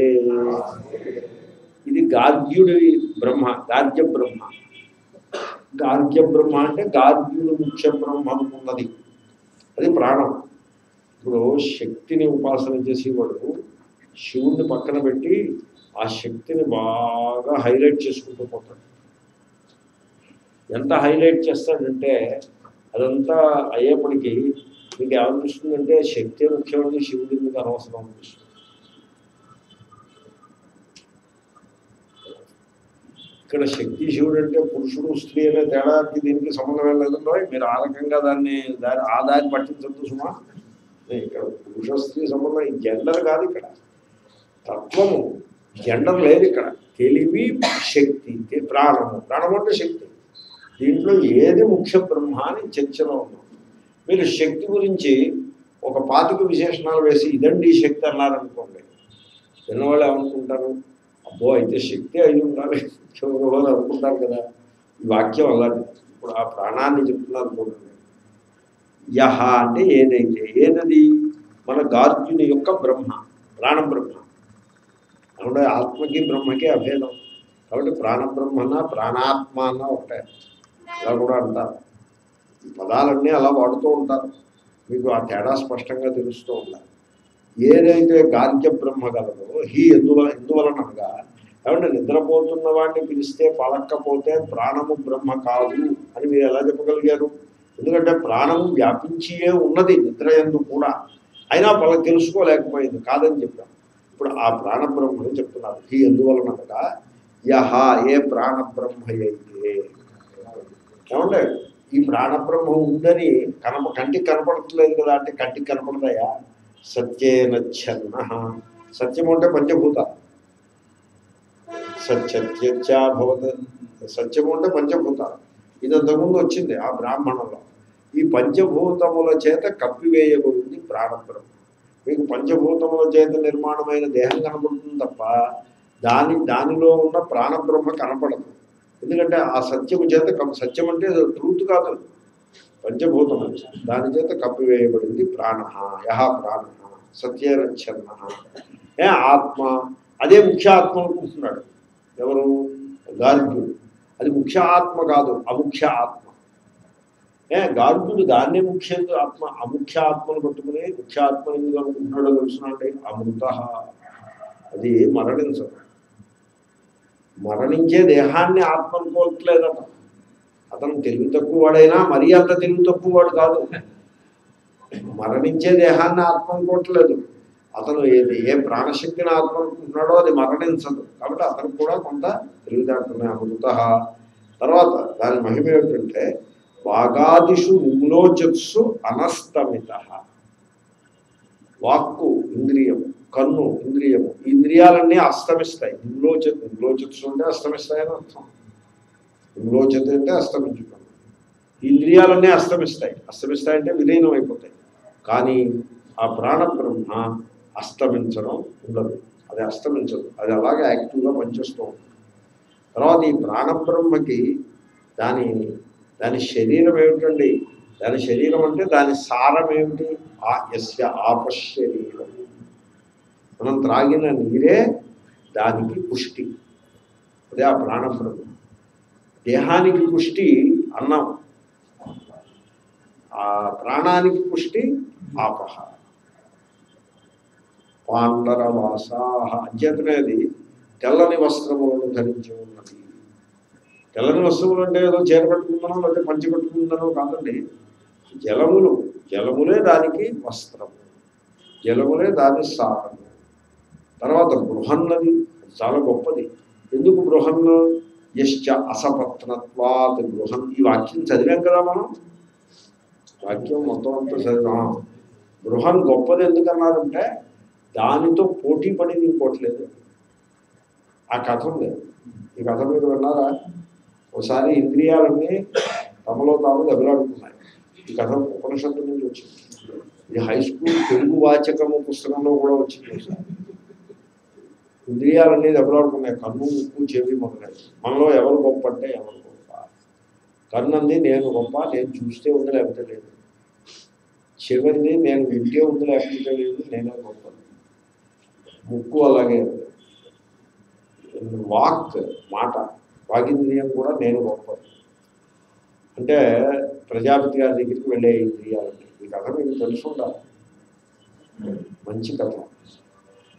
ఇది గార్గ్యుడి బ్రహ్మ గార్గ్య బ్రహ్మ. గార్గ్య బ్రహ్మ అంటే గార్గ్యుడు ముఖ్య బ్రహ్మ అనుకున్నది అది ప్రాణం. ఇప్పుడు శక్తిని ఉపాసన చేసేవాడు శివుణ్ణి పక్కన పెట్టి ఆ శక్తిని బాగా హైలైట్ చేసుకుంటూ పోతాడు. ఎంత హైలైట్ చేస్తాడంటే అదంతా అయ్యేప్పటికీ మీకు ఏమనిపిస్తుందంటే శక్తి ముఖ్యమంది శివుడి మీద అనవసరం అనిపిస్తుంది. ఇక్కడ శక్తి శివుడు అంటే పురుషుడు స్త్రీ అనే తేడాకి దీనికి సంబంధం లేదండో మీరు ఆ రకంగా దాన్ని దాని ఆ దారి పట్టించద్దు సుమా. ఇక్కడ పురుష స్త్రీ సంబంధం జెండర్ కాదు ఇక్కడ. తత్వము జెండర్ లేదు ఇక్కడ. తెలివి శక్తి తె- ప్రాణము. ప్రాణం అంటే శక్తి. దీంట్లో ఏది ముఖ్య బ్రహ్మ అని చర్చలో ఉన్నాం మీరు శక్తి గురించి ఒక పాతిక విశేషణాలు వేసి ఇదండి ఈ శక్తి అన్నారనుకోండి. విన్నవాళ్ళు ఏమనుకుంటారు? అబ్బో అయితే శక్తి అయి ఉండాలి. ఎవరో అనుకుంటారు కదా. ఈ వాక్యం అలాంటి ఇప్పుడు ఆ ప్రాణాన్ని చెప్తున్నారు అనుకోండి యహ అంటే ఏదైతే ఏదది? మన గార్జుని యొక్క బ్రహ్మ ప్రాణ బ్రహ్మ. అంటే ఆత్మకి బ్రహ్మకి అభేదం. కాబట్టి ప్రాణబ్రహ్మన ప్రాణాత్మ అన్న ఒకటే. అలా కూడా అంటారు. ఈ పదాలన్నీ అలా వాడుతూ ఉంటారు. మీకు ఆ తేడా స్పష్టంగా తెలుస్తూ ఉండాలి. ఏదైతే గార్గ్య బ్రహ్మ గలదో హీ ఎందువల ఎందువలనగా ఏమంటే నిద్రపోతున్న వాడిని పిలిస్తే పలక్కపోతే ప్రాణము బ్రహ్మ కాదు అని మీరు ఎలా చెప్పగలిగారు? ఎందుకంటే ప్రాణము వ్యాపించియే ఉన్నది నిద్ర ఎందు కూడా. అయినా పల తెలుసుకోలేకపోయింది కాదని చెప్పాను ఇప్పుడు ఆ ప్రాణబ్రహ్మని చెప్తున్నారు. హీ ఎందువలనగా యహ ఏ ప్రాణ బ్రహ్మ అయితే ఏమంటే ఈ ప్రాణబ్రహ్మ ఉందని కనప కంటికి కనపడట్లేదు కదా అంటే కంటికి కనపడతాయా? సత్యేనచ్చన్న సత్యం అంటే పంచభూత సత్యత్యభవత సత్యము అంటే పంచభూతాలు. ఇది అంతకుముందు వచ్చింది ఆ బ్రాహ్మణంలో. ఈ పంచభూతముల చేత కప్పివేయబడింది ప్రాణబ్రహ్మ. మీకు పంచభూతముల చేత నిర్మాణమైన దేహం కనపడుతుంది తప్ప దాని దానిలో ఉన్న ప్రాణబ్రహ్మ కనపడదు. ఎందుకంటే ఆ సత్యము చేత కప్- సత్యం అంటే ట్రూత్ కాదు పంచభూతం దాని చేత కప్పివేయబడింది ప్రాణ యహ ప్రాణ సత్యరక్షణ ఏ ఆత్మ అదే ముఖ్య ఆత్మ అనుకుంటున్నాడు ఎవరు? గార్గ్యుడు అది ముఖ్య ఆత్మ కాదు అముఖ్య ఆత్మ. ఏ గార్గ్యుడు దాన్నే ముఖ్య ఆత్మ అముఖ్య ఆత్మను పట్టుకుని ముఖ్య ఆత్మ ఎందుకు అనుకుంటున్నాడో తెలుసునండి అమృత. అది మరణించదు మరణించే దేహాన్ని ఆత్మ అనుకోవట్లేదట అతను తెలివి తక్కువ వాడైనా మరీ అంత తెలివి తక్కువ వాడు కాదు. మరణించే దేహాన్ని ఆత్మ అనుకోవట్లేదు అతను ఏది ఏ ప్రాణశక్తిని ఆత్మ అనుకుంటున్నాడో అది మరణించదు. కాబట్టి అతను కూడా కొంత తెలివితేటలున్నాయి అమృత. తర్వాత దాని మహిమ ఏమిటంటే వాగాదిషు మూలోచత్సు అనస్తమిత. వాక్కు ఇంద్రియము కన్ను ఇంద్రియము. ఇంద్రియాలన్నీ అస్తమిస్తాయి. నిమ్లోచత్ నిమ్లోచత్సు అంటే అస్తమిస్తాయని అర్థం. నిమ్లోచత్ అంటే అస్తమించుకోండి ఇంద్రియాలన్నీ అస్తమిస్తాయి. అస్తమిస్తాయంటే విలీనం అయిపోతాయి. కానీ ఆ ప్రాణ బ్రహ్మ అస్తమించడం ఉండదు. అది అస్తమించదు. అది అలాగే యాక్టివ్గా పనిచేస్తూ ఉంటుంది. తర్వాత ఈ ప్రాణబ్రహ్మకి దాని దాని శరీరం ఏమిటండి? దాని శరీరం అంటే దాని సారం ఏమిటి? ఆ యస్య ఆపశరీర మనం త్రాగిన నీరే దానికి పుష్టి. అదే ఆ ప్రాణప్రదం దేహానికి పుష్టి అన్నం. ఆ ప్రాణానికి పుష్టి ఆపహ పాండరవాసాహ. అధ్యతనేది తెల్లని వస్త్రములను ధరించి ఉన్నది. తెల్లని వస్త్రములు అంటే ఏదో చీర పెట్టుకుందనో లేకపోతే పంచి పెట్టుకుందనో కాదండి. జలములు. జలములే దానికి వస్త్రము. జలములే దాని సారము. తర్వాత బృహన్నది చాలా గొప్పది. ఎందుకు బృహన్ యశ్చ అసపత్నత్వాత్ బృహన్ ఈ వాక్యం చదివాం కదా మనం? వాక్యం మొత్తం అంతా చదివాం. బృహన్ గొప్పది ఎందుకన్నారంటే దానితో పోటీ పడింది ఇంకోట్లేదు ఆ కథ ఉంది. ఈ కథ మీరు విన్నారా? ఒకసారి ఇంద్రియాలన్నీ తమలో తాము దెబ్బలాడుతున్నాయి. ఈ కథ ఉపనిషత్తు నుంచి వచ్చింది. ఇది హై స్కూల్ తెలుగు వాచకము పుస్తకంలో కూడా వచ్చింది ఒకసారి. ఇంద్రియాలన్నీ దెబ్బలాడుకున్నాయి కన్ను ముక్కు చెవి మొదలై మనలో ఎవరు గొప్ప అంటే ఎవరు గొప్ప. కన్నంది నేను గొప్ప నేను చూస్తే ఉంది లేకపోతే లేదు. చెవింది నేను వింటే ఉంది లేకపోతే లేదు నేనే గొప్ప. ముక్కు అలాగే. వాక్ మాట. వాగింద్రియం కూడా నేను గొప్ప. అంటే ప్రజాపతి గారి దగ్గరికి వెళ్ళే ఇంద్రియాలండి ఈ కథ మీకు తెలుసుకుంటారు మంచి కథ.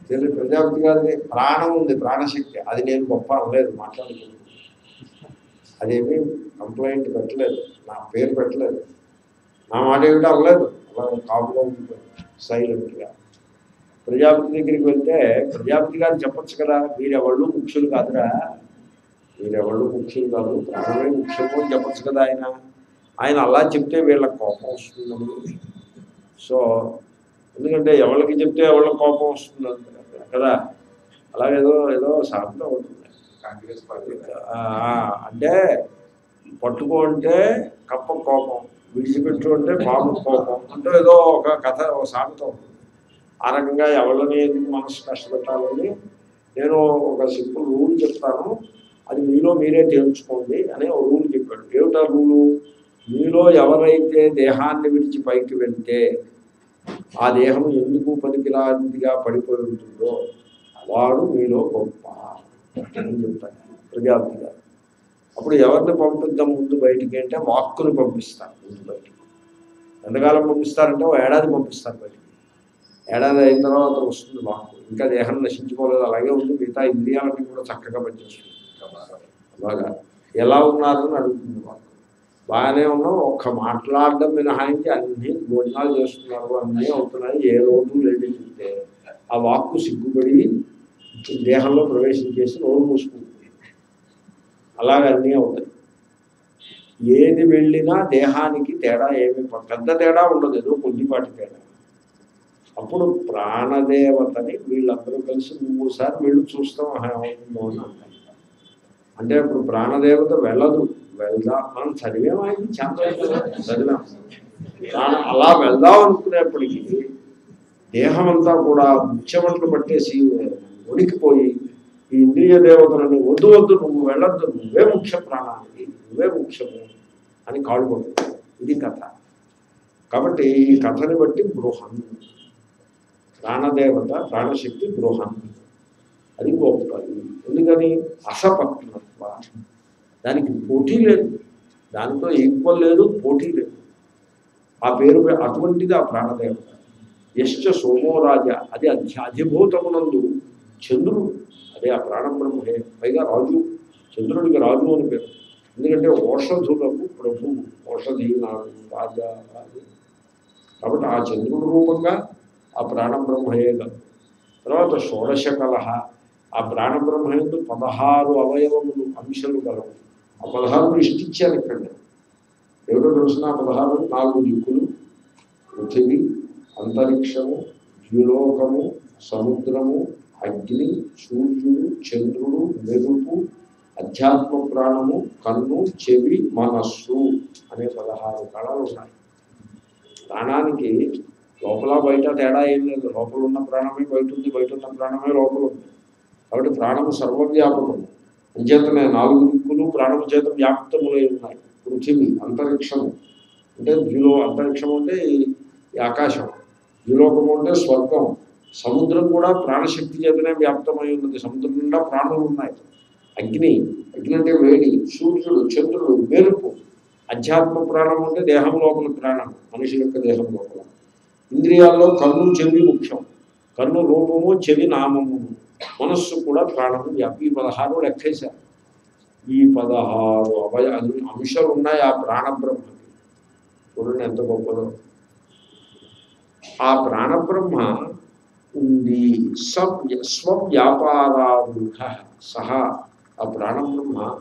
తెలియదు ప్రజాపతి గారి ప్రాణం ఉంది ప్రాణశక్తి. అది నేను గొప్ప అవ్వలేదు మాట్లాడలేదు. అదేమీ కంప్లైంట్ పెట్టలేదు నా పేరు పెట్టలేదు. నా మాట ఏమిటో అవ్వలేదు అలా కాపులో సైలెంట్గా. ప్రజాపతి దగ్గరికి వెళ్తే ప్రజాపతి గారు చెప్పచ్చు కదా మీరెవళ్ళు ముఖ్యులు కాదురా. మీరెవళ్ళు ముఖ్యులు కాదు ప్రాణమే ముఖ్యము అని చెప్పచ్చు కదా ఆయన. ఆయన అలా చెప్తే వీళ్ళకి కోపం వస్తుందని సో ఎందుకంటే ఎవరికి చెప్తే ఎవరికి కోపం వస్తుంది కదా? అలాగేదో ఏదో సాగుతూ ఉంటుంది. కాంగ్రెస్ పార్టీ ఆ, అంటే పట్టుకో అంటే కప్ప కోపం విడిచిపెట్టు అంటే పాము కోపం అంటే ఏదో ఒక కథ ఒక సామెత ఉంటుంది. ఆ రకంగా ఎవరిని ఎందుకు మనసు కష్టపెట్టాలని నేను ఒక సింపుల్ రూల్ చెప్తాను. అది మీలో మీరే తేల్చుకోండి అని ఒక రూల్ చెప్పాడు. ఏమిటా రూలు? మీలో ఎవరైతే దేహాన్ని విడిచి పైకి వెళ్తే ఆ దేహం ఎందుకు పనికిరానిదిగా పడిపోయి ఉంటుందో వాడు మీలో గొప్ప అని ప్రజాపతి గారు. అప్పుడు ఎవరిని పంపిద్దాం ముందు బయటికి అంటే వాక్కుని పంపిస్తారు ముందు బయటికి. ఎంతకాలం పంపిస్తారంటే ఓ ఏడాది పంపిస్తారు బయటికి. ఏడాది అయిన తర్వాత వస్తుంది వాక్కు. ఇంకా దేహం నశించుకోలేదు అలాగే ఉంది. మిగతా ఇంద్రియాలన్నీ కూడా చక్కగా పనిచేస్తుంది బాగా ఎలా ఉన్నారని అడుగుతుంది వాక్కు. బాగానే ఉన్నాం. ఒక్క మాట్లాడడం మినహాయించి అన్ని భోజనాలు చేస్తున్నారు. అన్నీ అవుతున్నాయి. ఏ లోటు లేదు చెప్తే ఆ వాక్కు సిగ్గుపడి దేహంలో ప్రవేశించేసి నోరు మూసుకుంటుంది. అలాగే అన్నీ అవుతాయి. ఏది వెళ్ళినా దేహానికి తేడా ఏమి పెద్ద తేడా ఉండదు. ఏదో కొద్దిపాటి తేడా. అప్పుడు ప్రాణదేవతని వీళ్ళందరూ కలిసి మూడుసారి వీళ్ళు చూస్తాం. ఏమవుతుందో అని అంటే ఇప్పుడు ప్రాణదేవత వెళ్ళదు. వెళ్దాం మనం చదివేమాయి చదివాం కానీ అలా వెళ్దాం అనుకునేప్పటికీ దేహం అంతా కూడా ముఖ్యమంటలు పట్టేసి ఉడికిపోయి ఈ ఇంద్రియ దేవతలని వద్దు వద్దు నువ్వు వెళ్ళొద్దు నువ్వే ముఖ్య ప్రాణానికి నువ్వే ముఖ్యము అని కాళ్ళు పడుతుంది ఇది కథ. కాబట్టి ఈ కథని బట్టి బృహన్. ప్రాణదేవత ప్రాణశక్తి బృహన్. అది గొప్పది. ఎందుకని? అసపత్నత్వ. దానికి పోటీ లేదు. దానితో ఈక్వల్ లేదు పోటీ లేదు. ఆ పేరు అటువంటిది ఆ ప్రాణదేవత యశ్చ సోమోరాజ అది అధ్య అధిభూతమునందు చంద్రుడు. అదే ఆ ప్రాణబ్రహ్మే పైగా రాజు చంద్రుడికి రాజు అని పేరు. ఎందుకంటే ఓషధులకు ప్రభు ఓషధీనాడు రాజా రాజు. కాబట్టి ఆ చంద్రుడి రూపంగా ఆ ప్రాణబ్రహ్మయే గలదు తర్వాత షోడశ కలహ ఆ ప్రాణబ్రహ్మయందు పదహారు అవయవములు అంశాలు కలవు ఆ పదహారు ఇష్టించాను ఇక్కడ నేను. ఏమిటో తెలిసిన పదహారు నాలుగు దిక్కులు. పృథివీ అంతరిక్షము ద్యులోకము సముద్రము అగ్ని సూర్యుడు చంద్రుడు మెరుపు అధ్యాత్మ ప్రాణము కన్ను చెవి మనస్సు అనే పదహారు కళలు ఉన్నాయి. ప్రాణానికి లోపల బయట తేడా ఏం లేదు. లోపల ఉన్న ప్రాణమే బయట ఉంది బయట ఉన్న ప్రాణమే లోపల ఉంది. కాబట్టి ప్రాణము సర్వవ్యాపకము. అంచేతనే నాలుగు దిక్కులు ప్రాణము చేత వ్యాప్తములై ఉన్నాయి. పృథివీ అంతరిక్షము. అంటే ద్విలో అంతరిక్షం అంటే ఈ ఆకాశం ద్విలోకము అంటే స్వర్గం సముద్రం కూడా ప్రాణశక్తి చేతనే వ్యాప్తమై ఉన్నది. సముద్రం నిండా ప్రాణులు ఉన్నాయి. అగ్ని అగ్ని అంటే వేడి సూర్యుడు చంద్రుడు మెరుపు. అధ్యాత్మ ప్రాణం అంటే దేహం లోపల ప్రాణం మనిషి యొక్క దేహం లోపల. ఇంద్రియాల్లో కన్ను చెవి ముఖ్యం కన్ను రూపము చెవి నామము. మనస్సు కూడా ప్రాణము వ్యాపి ఈ పదహారు లెక్కేశారు. ఈ పదహారు అవయ అంశాలు ఉన్నాయి ఆ ప్రాణబ్రహ్మకి. చూడండి ఎంత గొప్పదో. ఆ ప్రాణబ్రహ్మ ఉంది స్వ సహా ఆ ప్రాణబ్రహ్మ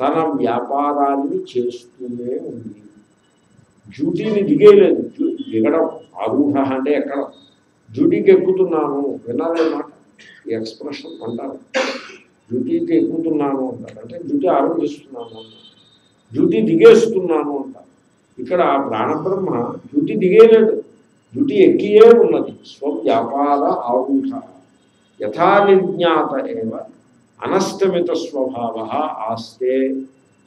తన వ్యాపారాన్ని చేస్తూనే ఉంది. డ్యూటీని దిగేయలేదు. దిగడం ఆరూఢ అంటే ఎక్కడ? డ్యూటీకి ఎక్కుతున్నాను. విన్నారే మాట. ఈ ఎక్స్ప్రెషన్ అంటారు డ్యూటీకి ఎక్కుతున్నాను అంటారు. అంటే డ్యూటీ ఆరంభిస్తున్నాను అంటారు. డ్యూటీ దిగేస్తున్నాను అంటారు. ఇక్కడ ప్రాణబ్రహ్మ డ్యూటీ దిగేయలేడు డ్యూటీ ఎక్కియే ఉన్నది. స్వవ్యాపార ఆరూఢ యథానిజ్ఞాత ఏవ అనస్తమిత స్వభావ ఆస్తే.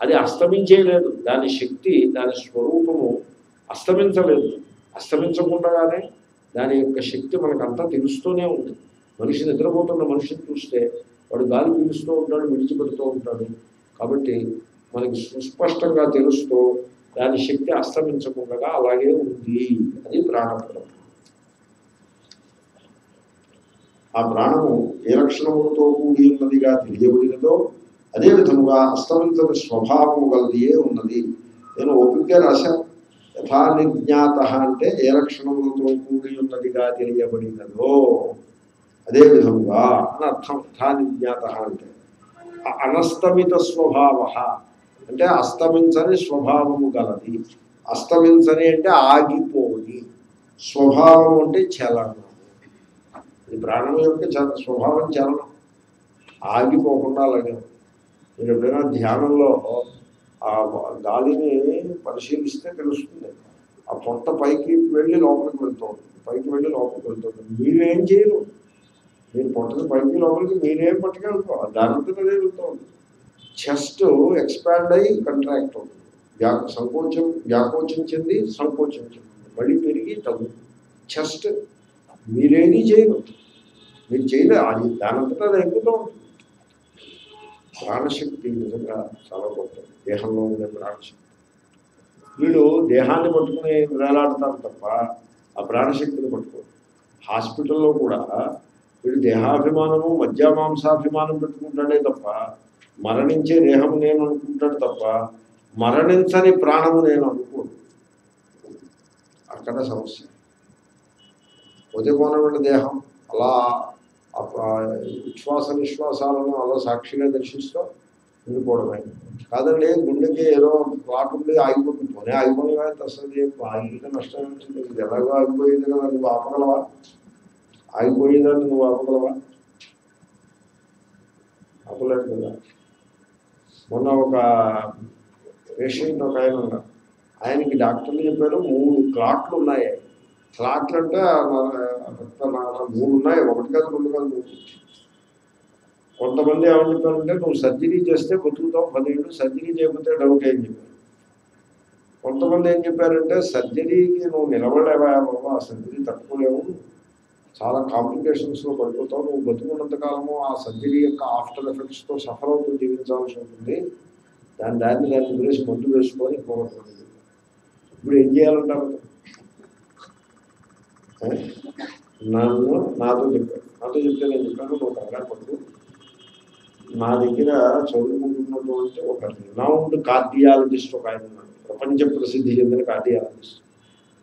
అది అస్తమించేయలేదు. దాని శక్తి దాని స్వరూపము అస్తమించలేదు. అస్తమించకుండానే దాని యొక్క శక్తి మనకంతా తెలుస్తూనే ఉంది. మనిషి నిద్రపోతున్న మనిషిని చూస్తే వాడు గాలి పీలుస్తూ ఉంటాడు విడిచిపెడుతూ ఉంటాడు. కాబట్టి మనకి సుస్పష్టంగా తెలుస్తూ దాని శక్తి అస్తమించకుండా అలాగే ఉంది అది ప్రాణప్రదం ఆ ప్రాణము ఏ లక్షణములతో కూడి ఉన్నదిగా తెలియబడినదో అదే విధముగా అస్తమించని స్వభావము గలదియే ఉన్నది. నేను ఓపికగా రాశాను యథా నిజ్ఞాత అంటే ఏ లక్షణములతో కూడి ఉన్నదిగా తెలియబడినదో అదేవిధముగా అని అర్థం యథా జ్ఞాత అంటే అనస్తమిత స్వభావ అంటే అస్తమించని స్వభావము గలది. అస్తమించని అంటే ఆగిపోని. స్వభావం అంటే చలనం ఇది ప్రాణం యొక్క స్వభావం చలనం. ఆగిపోకుండా అలాగే మీరు ఎప్పుడైనా ధ్యానంలో ఆ గాలిని పరిశీలిస్తే తెలుస్తుంది. ఆ పొట్ట పైకి వెళ్ళి లోపలికి వెళ్తూ ఉంటుంది పైకి వెళ్ళి లోపలికి వెళ్తుంది. మీరేం చేయరు. మీరు పొట్టని పైకి లోపలికి మీరేం పట్టుకెళ్తాం దానంతట అదే వెళ్తూ ఉంటుంది చెస్ట్ ఎక్స్పాండ్ అయ్యి కంట్రాక్ట్ అవుతుంది. వ్యా సంకోచం వ్యాకోచించింది చెంది సంకోచం మళ్ళీ పెరిగి తగ్గు. చెస్ట్ మీరేమీ చేయరు. మీరు చేయలే అది దానంతటా అది ఎక్కుతూ ఉంటుంది. ప్రాణశక్తి నిజంగా చాలా గొప్పది. దేహంలో ఉండే ప్రాణశక్తి. వీడు దేహాన్ని పట్టుకుని వేలాడతారు తప్ప ఆ ప్రాణశక్తిని పట్టుకోరు హాస్పిటల్లో కూడా వీడు దేహాభిమానము మధ్యమాంసాభిమానం పెట్టుకుంటాడే తప్ప మరణించే దేహము నేను అనుకుంటాడు తప్ప మరణించని ప్రాణము నేను అనుకోను. అక్కడ సమస్య. పోతే దేహం అలా విశ్వాస నిశ్వాసాలను అలా సాక్షిగా దర్శిస్తూ ఉండిపోవడమే. కాదండి గుండెకి ఏదో క్లాట్ ఉండి ఆగిపోతుంది పోనీ ఆగిపోయిన అసలు ఆగిపోతే నష్టం ఏమిటి? ఎలాగో ఆగిపోయింది కదా ఆపగలవా ఆగిపోయేదాన్ని నువ్వు ఆపగలవా ఆపలేడు కదా మొన్న ఒక పేషెంట్ ఒక ఆయన ఉన్నారు. ఆయనకి డాక్టర్లు చెప్పారు మూడు క్లాట్లు ఉన్నాయి. క్లాట్లు అంటే మూడు ఉన్నాయి. ఒకటి కాదు రెండు కాదు మూడు. కొంతమంది ఏమని చెప్పారంటే నువ్వు సర్జరీ చేస్తే బతుకుతావు పదిహేడు సర్జరీ చేయకపోతే డౌట్ ఏం చెప్పారు? కొంతమంది ఏం చెప్పారంటే సర్జరీకి నువ్వు నిలబడలేవా బాబా? ఆ సర్జరీ తట్టుకోలేవు చాలా కాంప్లికేషన్స్లో పడిపోతావు. నువ్వు బతుకున్నంతకాలము ఆ సర్జరీ యొక్క ఆఫ్టర్ ఎఫెక్ట్స్తో సఫర్ అవుతూ జీవించాల్సి ఉంటుంది. దాని దాన్ని దాన్ని గురించి మందు వేసుకొని ఇంకొకటి ఇప్పుడు ఏం చేయాలంటారు నన్ను నాతో చెప్పాడు నాతో చెప్తే నేను చెప్పాను నువ్వు కంగారు పడుతూ నా దగ్గర చదువుకుంటున్నటువంటి ఒక రినౌండ్ కార్డియాలజిస్ట్ ఒక ఆయన ఉన్నాడు. ప్రపంచ ప్రసిద్ధి చెందిన కార్డియాలజిస్ట్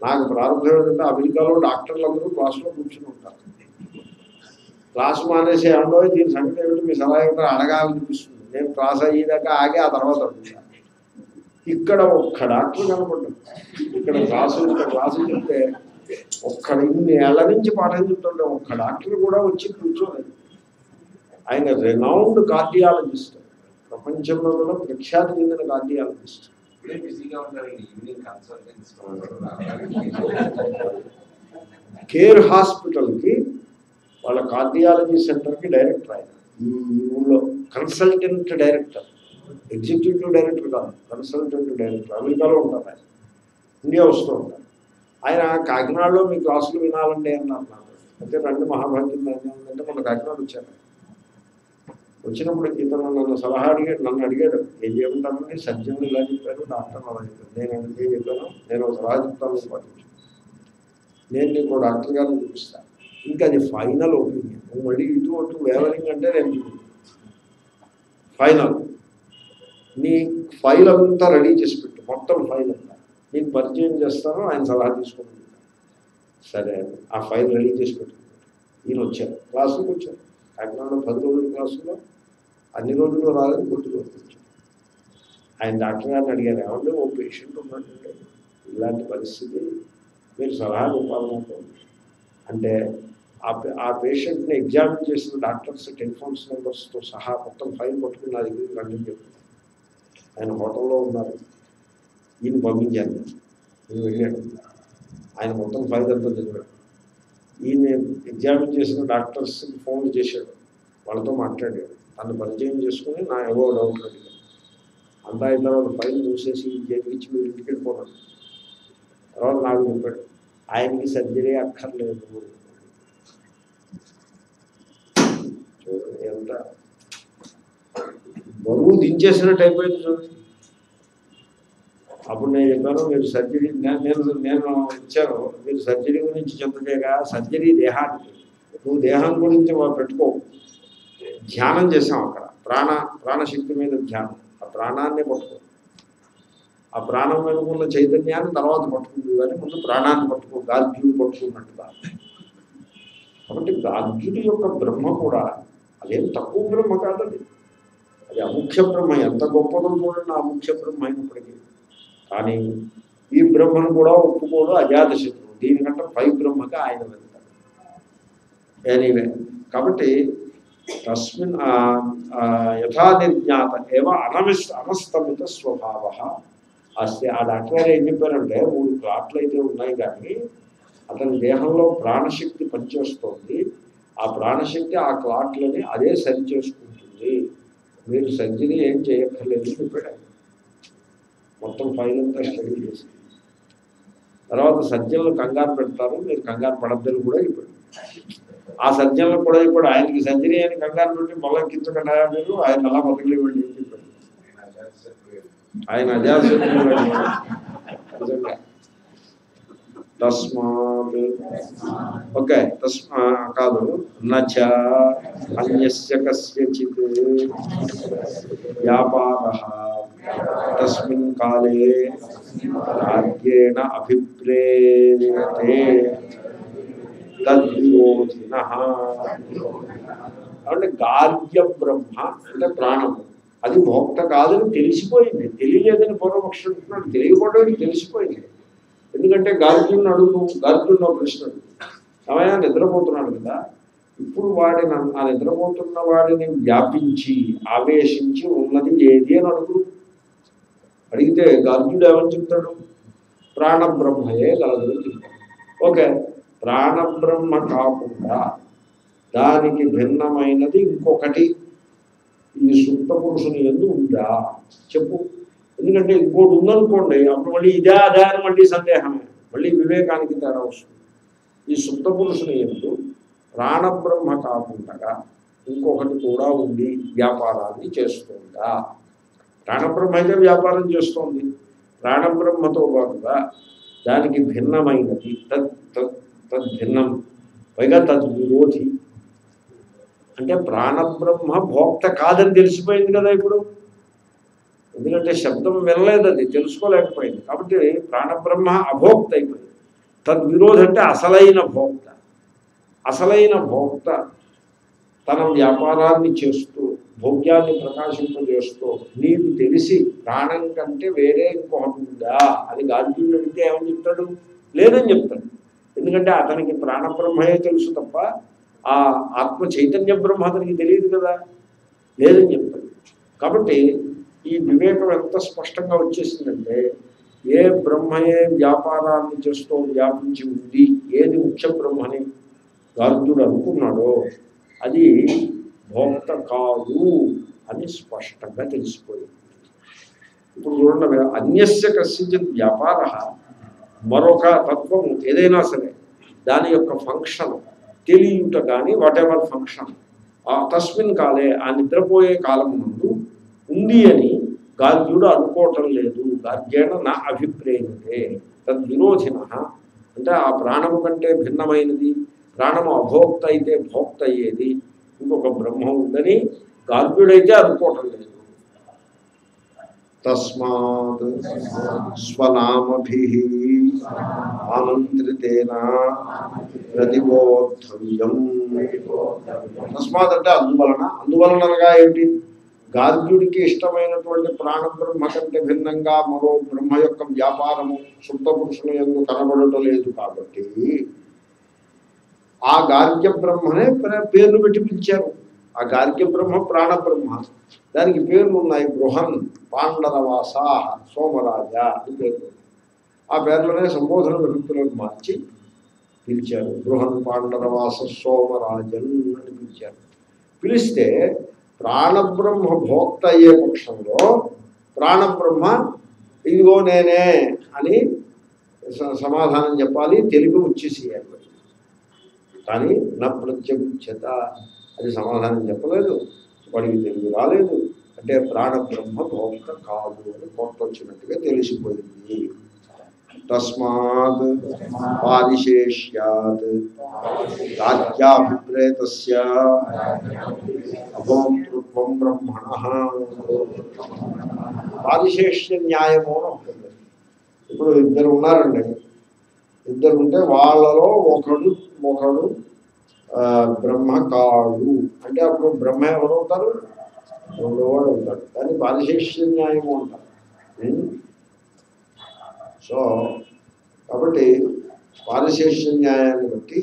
నాకు ప్రారంభం ఏంటంటే అమెరికాలో డాక్టర్లు అందరూ క్లాసులో కూర్చుని ఉంటారు. క్లాస్ మానేసి ఏమో దీని సంగతి ఏమిటి? మీ సలహా ఏమిటో అడగాలనిపిస్తుంది నేను క్లాస్ అయ్యేదాకా ఆగి ఆ తర్వాత అడుగుతాను ఇక్కడ ఒక్క డాక్టర్ కనపడ్డాడు. ఇక్కడ క్లాసు ఇక్కడ క్లాసు చెప్తే ఒక్కడ ఇన్ని ఏళ్ళ నుంచి పాఠం చెప్తుంటే ఒక్క డాక్టర్ కూడా వచ్చి కూర్చోలేదు. ఆయన రెనౌండ్ కార్డియాలజిస్ట్ ప్రపంచంలో కూడా ప్రఖ్యాతి చెందిన కార్డియాలజిస్ట్ ఇప్పుడే బిజీగా ఉంటారండి ఈవినింగ్ కన్సల్టెన్స్ కేర్ హాస్పిటల్కి వాళ్ళ కార్డియాలజీ సెంటర్కి డైరెక్టర్ ఆయన ఈ ఊళ్ళో కన్సల్టెంట్ డైరెక్టర్ ఎగ్జిక్యూటివ్ డైరెక్టర్ కాదు కన్సల్టెంట్ డైరెక్టర్ అమెరికాలో ఉంటారు ఆయన. ఇండియా వస్తూ ఉంటారు. ఆయన కాకినాడలో మీ క్లాసులు వినాలండి అన్నారు నాకు అయితే రండి మహాభాగ్యం అంటే మన కాకినాడ వచ్చారు. వచ్చినప్పుడు ఇతను నన్ను సలహా అడిగాడు నన్ను అడిగాడు ఏం చేయమంటానండి సర్జన్లు ఇలా చెప్పారు డాక్టర్ అలా చెప్పారు. నేను ఏం చెప్పాను నేను సలహా చెప్తాను పాటించు నేను నీకు డాక్టర్ గారిని చూపిస్తాను ఇంకా అది ఫైనల్ ఒపీనియన్. నువ్వు మళ్ళీ ఇటు అటు వేవరింగ్ అంటే నేను ఫైనల్. నీ ఫైల్ అంతా రెడీ చేసి పెట్టు. మొత్తం ఫైల్ అంతా. నీకు పరిచయం చేస్తాను ఆయన సలహా తీసుకుంటాను సరే ఆ ఫైల్ రెడీ చేసి పెట్టు. ఈయన వచ్చారు క్లాసులకు వచ్చారు కాకినాడలో పది రోజుల క్లాసులో అన్ని రోజులు రాలేదు కొద్ది రోజులు ఆయన డాక్టర్ గారిని అడిగారు ఏమంటే ఓ పేషెంట్ ఉన్నట్టుంటే ఇలాంటి పరిస్థితి మీరు సలహా ఇవ్వాలనుకో అంటే ఆ పే- ఆ పేషెంట్ని ఎగ్జామిన్ చేసిన డాక్టర్స్ టెలిఫోన్స్ నెంబర్స్తో సహా మొత్తం ఫైల్ పట్టుకుని నా దగ్గరికి రండి చెప్పారు. ఆయన హోటల్లో ఉన్నారు. ఈయన పంపించాను ఈయన వెళ్ళాడు. ఆయన మొత్తం ఫైల్ అంతా చదివాడు. ఈయన ఎగ్జామిన్ చేసిన డాక్టర్స్కి ఫోన్ చేశాడు. వాళ్ళతో మాట్లాడాడు. తను పరిచయం చేసుకుని నా ఏవో డౌట్ అడిగాను అంతా అయిన తర్వాత ఫైల్ చూసేసి చేతికిచ్చి మీరు ఇంటికి వెళ్ళిపోతాను తర్వాత నాకు చెప్పాడు ఆయనకి సర్జరీ అక్కర్లేదు. చూడండి ఎంత బరువు దించేసినట్టు అయిపోయింది చూడండి అప్పుడు నేను చెప్పాను మీరు సర్జరీ నేను నేను ఇచ్చాను మీరు సర్జరీ గురించి చెప్తేగా సర్జరీ దేహానికి. నువ్వు దేహం గురించి వా- పెట్టుకో. ధ్యానం చేసాం అక్కడ. ప్రాణ ప్రాణశక్తి మీద ధ్యానం. ఆ ప్రాణాన్ని పట్టుకో ఆ ప్రాణం వెనుకున్న చైతన్యాన్ని తర్వాత పట్టుకుంది కానీ ముందు ప్రాణాన్ని పట్టుకో గార్గ్యుడు పట్టుకున్నట్టుగా. కాబట్టి గార్గ్యుడి యొక్క బ్రహ్మ కూడా అదేం తక్కువ బ్రహ్మ కాదది అది. అముఖ్య బ్రహ్మ. ఎంత గొప్పదో చూడండి ఆ ముఖ్య బ్రహ్మ అయినప్పటికీ. కానీ ఈ బ్రహ్మను కూడా ఒప్పుకోడు అజాత శత్రువు దీనికంటే పై బ్రహ్మగా ఆయన వెళ్తాడు. ఎనీవే కాబట్టి తస్మిన్ యథానిర్జ్ఞాత ఏవ అనమిస్ అనస్తమిత స్వభావ అస్తే ఆ డాక్టర్ గారు ఏం చెప్పారంటే మూడు క్లాట్లు అయితే ఉన్నాయి కానీ అతని దేహంలో ప్రాణశక్తి పనిచేస్తోంది. ఆ ప్రాణశక్తి ఆ క్లాట్లని అదే సరి చేసుకుంటుంది మీరు సర్జరీ ఏం చేయక్కర్లేదు అని చెప్పాడు. మొత్తం ఫైల్ అంతా స్టడీ చేసి. తర్వాత సర్జన్లు కంగారు పెడతారు మీరు కంగారు పడద్దని కూడా చెప్పాడు. ఆ సర్జన్లు కూడా ఇప్పుడు ఆయనకి సర్జరీ అని కంగారు పెట్టి మళ్ళీ ఎక్కించకుండా మీరు ఆయన అలా బతకలే వెళ్ళి అని చెప్పాడు? ఆయన అజాసత్తుడు నిజంగా తస్మాత్. ఓకే తస్మా కాదు నచ అన్యస్య కస్యచిత్. వ్యాపార. తస్మిన్ కాలే రాజ్యేణ అభిప్రేయతే. తద్విరోధిన కాబట్టి గార్గ్య బ్రహ్మ అంటే ప్రాణము. అది మోక్త కాదని తెలిసిపోయింది. తెలియలేదని పూర్వపక్షం అంటున్నాడు. తెలియకూడదని తెలిసిపోయింది. ఎందుకంటే గార్గ్యుని అడుగు గార్గ్యుని ప్రశ్నడు ప్రశ్న నిద్రపోతున్నాడు కదా. ఇప్పుడు వాడిని ఆ నిద్రపోతున్న వాడిని వ్యాపించి ఆవేశించి ఉన్నది ఏది అని అడుగు. అడిగితే గార్గ్యుడు ఏమని చెప్తాడు? ప్రాణబ్రహ్మయే గలదు చెప్తాడు. ఓకే. ప్రాణబ్రహ్మ కాకుండా దానికి భిన్నమైనది ఇంకొకటి. ఈ సుప్త పురుషుని ఎందు ఉందా? చెప్పు. ఎందుకంటే ఇంకోటి ఉందనుకోండి అప్పుడు మళ్ళీ ఇదే ఆధారం మళ్ళీ సందేహమే. మళ్ళీ వివేకానికి తేడా వస్తుంది. ఈ సుప్త పురుషుని ఎందు ప్రాణబ్రహ్మ కాకుండా ఇంకొకటి కూడా ఉండి వ్యాపారాన్ని చేస్తుందా? ప్రాణబ్రహ్మ అయితే వ్యాపారం చేస్తోంది. ప్రాణబ్రహ్మతో పాటుగా దానికి భిన్నమైనది. తత్ తద్ తద్భిన్నం పైగా తద్విరోధి అంటే ప్రాణబ్రహ్మ భోక్త కాదని తెలిసిపోయింది కదా ఇప్పుడు. ఎందుకంటే శబ్దం వినలేదు అది తెలుసుకోలేకపోయింది. కాబట్టి ప్రాణబ్రహ్మ అభోక్త అయిపోయింది. తద్విరోధ అంటే అసలైన భోక్త. అసలైన భోక్త తన వ్యాపారాన్ని చేస్తూ భోగ్యాన్ని ప్రకాశింపజేస్తూ నీకు తెలిసి ప్రాణం కంటే వేరే ఇంకొకటి ఉందా? అది గార్జునుడు అడిగితే ఏమని చెప్తాడు? లేదని చెప్తాడు. ఎందుకంటే అతనికి ప్రాణబ్రహ్మయే తెలుసు తప్ప ఆ ఆత్మ చైతన్య బ్రహ్మ అతనికి తెలియదు కదా. లేదని చెప్తాడు. కాబట్టి ఈ వివేకం ఎంత స్పష్టంగా వచ్చేసిందంటే ఏ బ్రహ్మయే వ్యాపారాన్ని చేస్తూ వ్యాపించి ఉంది ఏది ముఖ్య బ్రహ్మని గార్జుడు అనుకున్నాడో అది భోక్త కాదు అని స్పష్టంగా తెలిసిపోయింది. ఇప్పుడు చూడండి అన్యస్య కశ్చిత్ వ్యాపార మరొక తత్వము ఏదైనా సరే దాని యొక్క ఫంక్షన్ తెలియట కానీ వాట్ ఎవర్ ఫంక్షన్ ఆ తస్మిన్ కాలే ఆ నిద్రపోయే కాలం ముందు ఉంది అని గార్గ్యుడు అనుకోవటం లేదు. గార్గ్యేణ నా అభిప్రేయతే. తద్విరోధిన అంటే ఆ ప్రాణము కంటే భిన్నమైనది ప్రాణము అభోక్త అయితే భోక్త అయ్యేది ఇంకొక బ్రహ్మ ఉందని గార్గ్యుడైతే అనుకోవటం లేదు. తస్మాత్ స్వనామభి ఆమంత్రితేన ప్రతిబోద్ధవ్యం తస్మాత్ అంటే అందువలన అందువలన అనగా ఏమిటి? గార్గ్యుడికి ఇష్టమైనటువంటి ప్రాణబ్రహ్మ కంటే భిన్నంగా మరో బ్రహ్మ యొక్క వ్యాపారము శుద్ధ పురుషుని ఎందు కనబడటం లేదు కాబట్టి ఆ గార్గ్య బ్రహ్మనే పేర్లు పెట్టి పిలిచారు. ఆ గార్గ్య బ్రహ్మ ప్రాణ బ్రహ్మ. దానికి పేర్లు ఉన్నాయి బృహన్ పాండరవాసా సోమరాజ అని పేర్లు. ఆ పేర్లనే సంబోధన విభక్తులకు మార్చి పిలిచారు. బృహన్ పాండరవాస సోమరాజన్ అని పిలిచారు. పిలిస్తే ప్రాణబ్రహ్మ భోక్త అయ్యే పక్షంలో ప్రాణబ్రహ్మ ఇదిగో నేనే అని స- సమాధానం చెప్పాలి తెలివి వచ్చేసేయాలి. కానీ నా ప్రత్యక్షత అది సమాధానం చెప్పలేదు. వాడికి తెలివి రాలేదు. అంటే ప్రాణబ్రహ్మ భోక్త కాదు అని కొట్టొచ్చినట్టుగా తెలిసిపోయింది. తస్మాత్ పారిశేష్యాత్ రాజ్యాభిప్రేత అభోక్తృత్వం బ్రహ్మణ. పారిశేష్య న్యాయము అని ఉంటుంది. ఇప్పుడు ఇద్దరు ఉన్నారండి. ఇద్దరు ఉంటే వాళ్ళలో ఒకడు ఒకడు బ్రహ్మ కాడు అంటే అప్పుడు బ్రహ్మ ఎవరు అవుతారు రెండోవాడు అవుతాడు. దాన్ని పారిశేష్య న్యాయము అంటారు. సో కాబట్టి పారిశేష్య న్యాయాన్ని బట్టి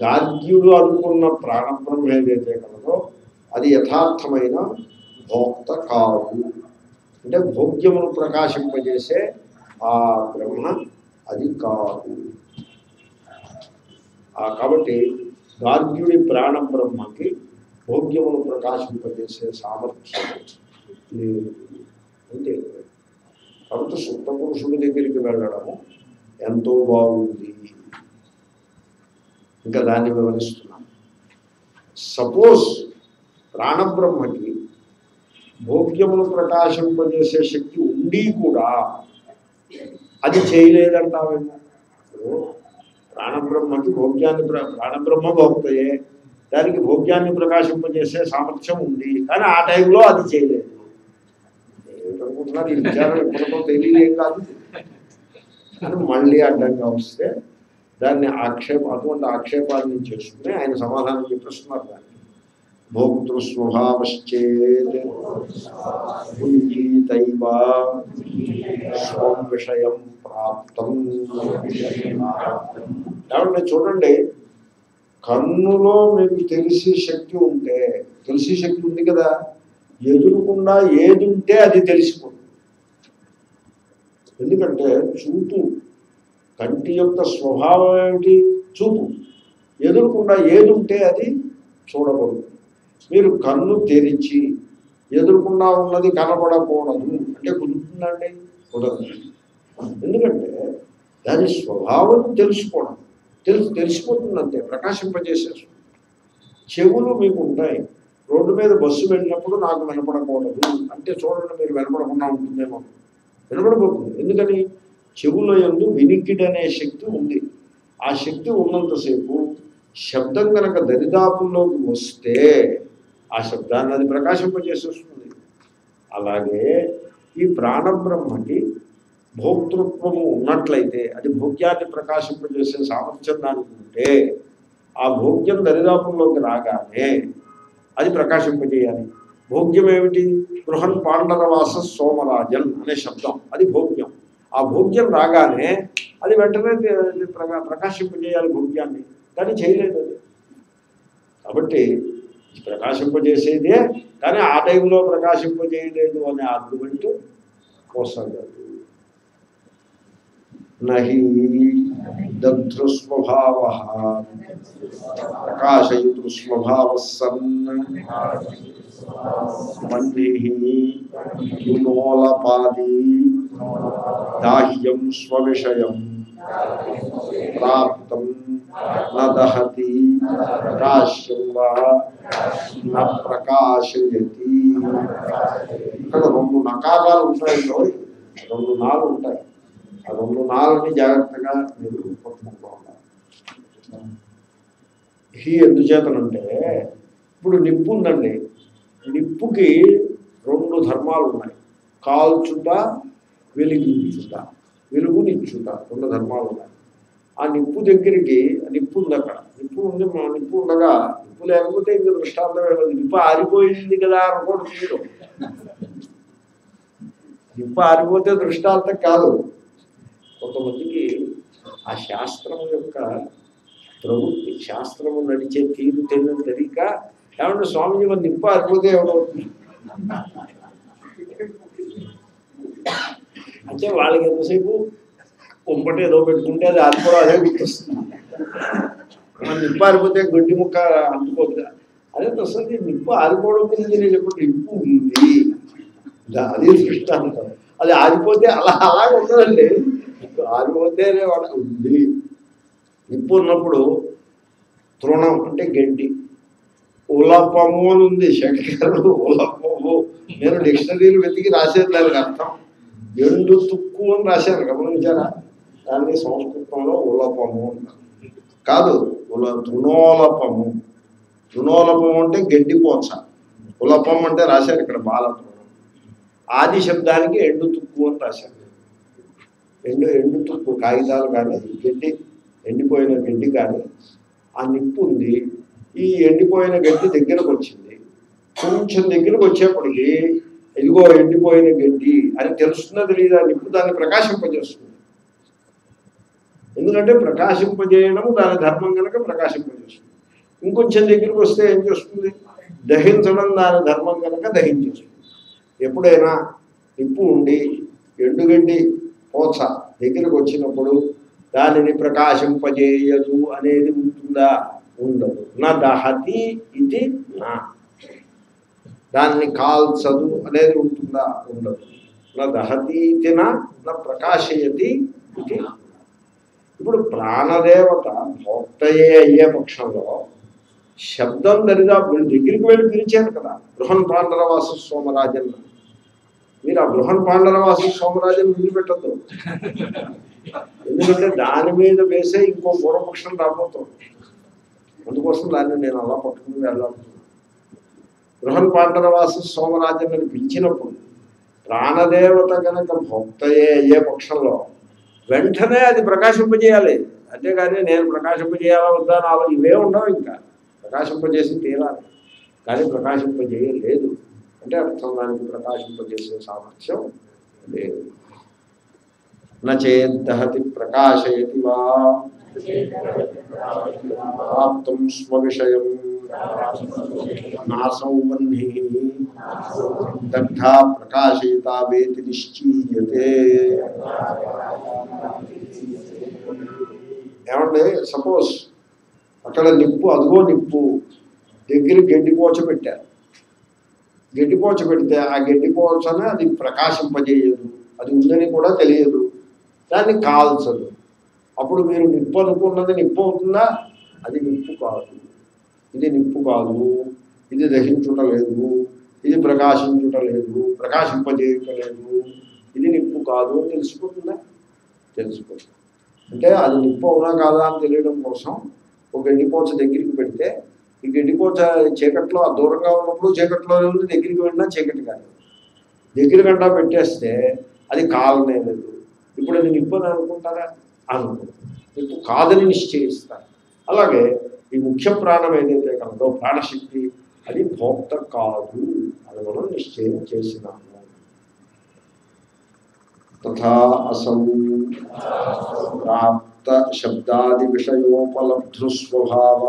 గార్గ్యుడు అనుకున్న ప్రాణబ్రహ్మ ఏదైతే కలదో అది యథార్థమైన భోక్త కాదు. అంటే భోగ్యమును ప్రకాశింపజేసే ఆ బ్రహ్మ అది కాదు. కాబట్టి గార్గ్యుడి ప్రాణ బ్రహ్మకి భోగ్యమును ప్రకాశింపజేసే సామర్థ్యం లేదు. అంతే కాబట్టి సుప్త పురుషుడి దగ్గరికి వెళ్ళడము ఎంతో బాగుంది. ఇంకా దాన్ని వివరిస్తున్నాను. సపోజ్ ప్రాణబ్రహ్మకి భోగ్యమును ప్రకాశింపజేసే శక్తి ఉండి కూడా అది చేయలేదంటావేమో ప్రాణబ్రహ్మకి భోగ్యాన్ని ప్ర- ప్రాణబ్రహ్మ భోక్తయే. దానికి భోగ్యాన్ని ప్రకాశింపజేసే సామర్థ్యం ఉంది. కానీ ఆ టైంలో అది చేయలేదు. ఏమిటనుకుంటున్నారు? ఈ విచారం ఎప్పటికో తెలియలేం కాదు. అని మళ్ళీ అడ్డంగా వస్తే దాన్ని ఆక్షేప అటువంటి ఆక్షేపాన్ని చేసుకుని ఆయన సమాధానం చెప్పిస్తున్నారు దాన్ని. భోక్తృస్వభావశ్చేత్ పుంజీతైవ స్వం విషయం ప్రాప్తం. ఏమంటే చూడండి కన్నులో మీకు తెలిసే శక్తి ఉంటే తెలిసే శక్తి ఉంది కదా ఎదురుకుండా ఏది ఉంటే అది తెలిసిపోతుంది. ఎందుకంటే చూపు కంటి యొక్క స్వభావం ఏమిటి? చూపు. ఎదురుకుండా ఏది ఉంటే అది చూడకూడదు. మీరు కన్ను తెరిచి ఎదురుకుండా ఉన్నది కనబడకూడదు అంటే కుదురుతుందండి కుదరదు. ఎందుకంటే దాని స్వభావం తెలుసుకోవడం. తెలుసు తెలిసిపోతుంది అంతే ప్రకాశింపజేసేస్తుంది చెవులు మీకు ఉంటాయి. రోడ్డు మీద బస్సు వెళ్ళినప్పుడు నాకు వినపడకూడదు. అంటే చూడండి మీరు వినపడకుండా ఉంటుందేమో. వినపడబోతుంది ఎందుకని? చెవుల ఎందు వినికిడనే అనే శక్తి ఉంది. ఆ శక్తి ఉన్నంతసేపు శబ్దం కనుక దరిదాపుల్లోకి వస్తే ఆ శబ్దాన్ని అది ప్రకాశింపజేసేస్తుంది. అలాగే ఈ ప్రాణబ్రహ్మకి భోక్తృత్వము ఉన్నట్లయితే అది భోగ్యాన్ని ప్రకాశింపజేసే సామర్థ్యం దానికి ఉంటే ఆ భోగ్యం దరిదాపుల్లోకి రాగానే అది ప్రకాశింపజేయాలి. భోగ్యం ఏమిటి బృహన్ పాండరవాస సోమరాజన్ అనే శబ్దం. అది భోగ్యం. ఆ భోగ్యం రాగానే అది వెంటనే ప్రకా ప్రకాశింపజేయాలి భోగ్యాన్ని. కానీ చేయలేదు అది. కాబట్టి ప్రకాశింపజేసేదే కానీ ఆ టైంలో ప్రకాశింపజేయలేదు అనే ఆర్గ్యుమెంట్ పోసగదు నహి దగ్ధృస్వభావ ప్రకాశయితృస్వభావ సన్ మన్నిమోలపాది దాహ్యం స్వవిషయం ప్రాప్తం నదహతి ప్రకాశ్యం వా న ప్రకాశయతి ఇక్కడ రెండు నకారాలు ఉంటాయి రోయ్. రెండు నాలు ఉంటాయి. ఆ రెండు నాలుగు జాగ్రత్తగా మీరు పట్టుకుంటూ ఉండాలి హీ ఎందుచేతనంటే ఇప్పుడు నిప్పు ఉందండి నిప్పుకి రెండు ధర్మాలు ఉన్నాయి కాల్చుట వెలిగించుట. వెలుగునిచ్చుట రెండు ధర్మాలు ఉన్నాయి ఆ నిప్పు దగ్గరికి నిప్పు ఉంది అక్కడ నిప్పు ఉంది నిప్పు ఉండగా నిప్పు లేకపోతే ఇంక దృష్టాంతం నిప్పు ఆరిపోయింది కదా అనుకోండి మీరు. నిప్పు ఆరిపోతే దృష్టాంతం కాదు. కొంతమందికి ఆ శాస్త్రం యొక్క ప్రవృత్తి శాస్త్రము నడిచే తీరు తెలియని తెలియక ఏమంటే స్వామిజీ మన నిప్ప అద్భుతం ఎవరవుతుంది అంటే వాళ్ళకి ఎంతసేపు ఉంపటి ఏదో పెట్టుకుంటే అది ఆరిపోవడం అదే గుర్తొస్తుంది. మన నిప్పు ఆరిపోతే గొడ్డి ముక్క అంటుకోదు అదే వస్తుంది నిప్పు ఆరిపోవడం గురించి నేను చెప్పండి నిప్పు ఉంది. అది దృష్టాంతం. అది ఆరిపోతే అలా అలాగే ఉండదండి ఆరిపోతేనే వాడ ఉంది. నిప్పు ఉన్నప్పుడు తృణం అంటే గడ్డి. ఉలపము అని ఉంది శంకరుడు ఉలపము. నేను డిక్షనరీలు వెతికి రాసేది దానికి అర్థం. ఎండు తుక్కు అని రాశాను గమనించారా? దాన్ని సంస్కృతంలో ఉలపము అంటారు. కాదు ఉల తృణోలపము. తృణోలపము అంటే గడ్డి పోచ. ఉలపం అంటే రాశారు ఇక్కడ బాలతృణం. ఆది శబ్దానికి ఎండు తుక్కు అని రాశారు. ఎండు ఎండు తుప్పు కాగితాలు కానీ గడ్డి ఎండిపోయిన గడ్డి కానీ ఆ నిప్పు ఉంది. ఈ ఎండిపోయిన గడ్డి దగ్గరకు వచ్చింది. కొంచెం దగ్గరకు వచ్చేప్పటికి ఇదిగో ఎండిపోయిన గడ్డి అని తెలుస్తుందో తెలియదా నిప్పు దాన్ని ప్రకాశింపజేస్తుంది. ఎందుకంటే ప్రకాశింపజేయడం దాని ధర్మం కనుక ప్రకాశింపజేస్తుంది. ఇంకొంచెం దగ్గరికి వస్తే ఏం చేస్తుంది? దహించడం దాని ధర్మం కనుక దహించేస్తుంది. ఎప్పుడైనా నిప్పు ఉండి ఎండుగడ్డి పోచ దగ్గరకు వచ్చినప్పుడు దానిని ప్రకాశింపజేయదు అనేది ఉంటుందా? ఉండదు. నా దహతి ఇది నా. దాన్ని కాల్చదు అనేది ఉంటుందా? ఉండదు. నా దహతి ఇది నా నా ప్రకాశయతి ఇది నా. ఇప్పుడు ప్రాణదేవత భోక్తయే అయ్యే పక్షంలో శబ్దం దరిదాపు దగ్గరికి వెళ్ళి పిలిచాను కదా. బృహన్ పాండరవాస సోమరాజన్ మీరు ఆ బృహన్ పాండరవాసు సోమరాజన్ వదిలిపెట్టద్దు. ఎందుకంటే దాని మీద వేసే ఇంకో పూర్వపక్షం రాబోతుంది. అందుకోసం దాన్ని నేను అలా పట్టుకుని వెళ్ళాలి. బృహన్ పాండరవాసు సోమరాజ్యం అని పిలిచినప్పుడు ప్రాణదేవత కనుక భోక్తయే అయ్యే పక్షంలో వెంటనే అది ప్రకాశింపజేయాలి. అంతేగాని నేను ప్రకాశింపజేయాలా వద్దా నాలో ఇవే ఉండవు ఇంకా. ప్రకాశింపజేసి తీరాలి. కానీ ప్రకాశింపజేయలేదు. అంటే అర్థం దానికి ప్రకాశింపజేసే సామర్థ్యం లేదు నచేద్దహతి ప్రకాశయతి వా ప్రాప్తం స్వవిషయం నాసౌ వహ్ని దగ్ధా ప్రకాశయిత వేతి నిశ్చీయతే ఏమంటే సపోజ్ అక్కడ నిప్పు అదిగో నిప్పు దగ్గర గడ్డిపోచ పెట్టారు గడ్డిపోచ పెడితే ఆ గడ్డిపోచనే అది ప్రకాశింపజేయదు. అది ఉందని కూడా తెలియదు. దాన్ని కాల్చదు. అప్పుడు మీరు నిప్పు అనుకున్నది నిప్పు అవుతుందా? అది నిప్పు కాదు. ఇది నిప్పు కాదు. ఇది దహించుట లేదు. ఇది ప్రకాశించుట లేదు. ప్రకాశింపజేయుట లేదు. ఇది నిప్పు కాదు అని తెలిసిపోతుందా తెలిసిపోతుంది అంటే అది నిప్పు అవునా కాదా అని తెలియడం కోసం ఒక గడ్డిపోచ దగ్గరికి పెడితే ఇంక గడ్డిపోచ చీకట్లో ఆ దూరంగా ఉన్నప్పుడు చీకట్లో ఉంది దగ్గరికి వెళ్ళినా చీకటి కాదు. దగ్గర గంటా పెట్టేస్తే అది కాలనే లేదు. ఇప్పుడు అది ఇబ్బంది అనుకుంటారా? అనుకో ఇప్పుడు కాదని నిశ్చయిస్తారు అలాగే ఈ ముఖ్య ప్రాణం ఏదైతే కలదో ప్రాణశక్తి అది భోక్త కాదు అని మనం నిశ్చయం చేసినాము. తథా అసౌ ప్రాప్త శబ్దాది విషయోపలబ్ధు స్వభావ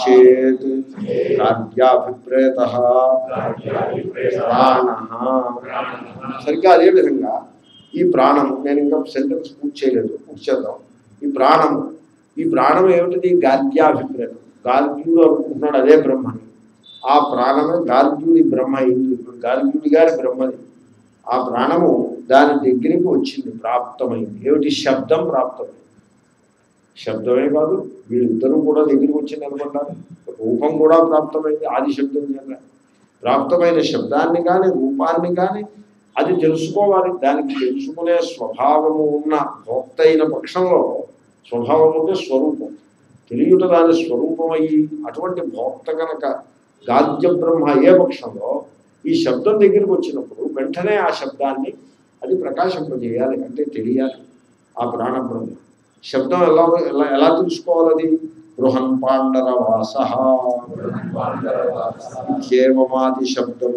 చేత్ కార్యాభిప్రేత ప్రాణ. సరిగ్గా అదేవిధంగా ఈ ప్రాణము నేను ఇంకా సెంటెన్స్ పూర్తి చేయలేదు పూర్తి చేద్దాం. ఈ ప్రాణము ఈ ప్రాణం ఏమిటిది? గాద్యాభిప్రేతం గార్గ్యుడు అనుకుంటున్నాడు అదే బ్రహ్మని. ఆ ప్రాణమే గార్గ్యుడి బ్రహ్మ అయింది. ఇప్పుడు గార్గ్యుడి గారి బ్రహ్మది. ఆ ప్రాణము దాని దగ్గరికి వచ్చింది ప్రాప్తమైంది. ఏమిటి? శబ్దం ప్రాప్తమైంది. శబ్దమే కాదు. వీళ్ళిద్దరూ కూడా దగ్గరికి వచ్చింది అనుకుంటారు రూపం కూడా ప్రాప్తమైంది. ఆది శబ్దం చేత. ప్రాప్తమైన శబ్దాన్ని కానీ రూపాన్ని కానీ అది తెలుసుకోవాలి. దానికి తెలుసుకునే స్వభావము ఉన్న భోక్త అయిన పక్షంలో స్వభావం అంటే స్వరూపం. తెలియట దాని స్వరూపమయ్యి అటువంటి భోక్త కనుక గాద్య బ్రహ్మ ఏ పక్షంలో ఈ శబ్దం దగ్గరికి వచ్చినప్పుడు వెంటనే ఆ శబ్దాన్ని అది ప్రకాశింపజేయాలి. అంటే తెలియాలి. ఆ ప్రాణబ్రహ్మ. శబ్దం ఎలా ఎలా ఎలా తెలుసుకోవాలది? బృహన్ పాండర వాస శబ్దం.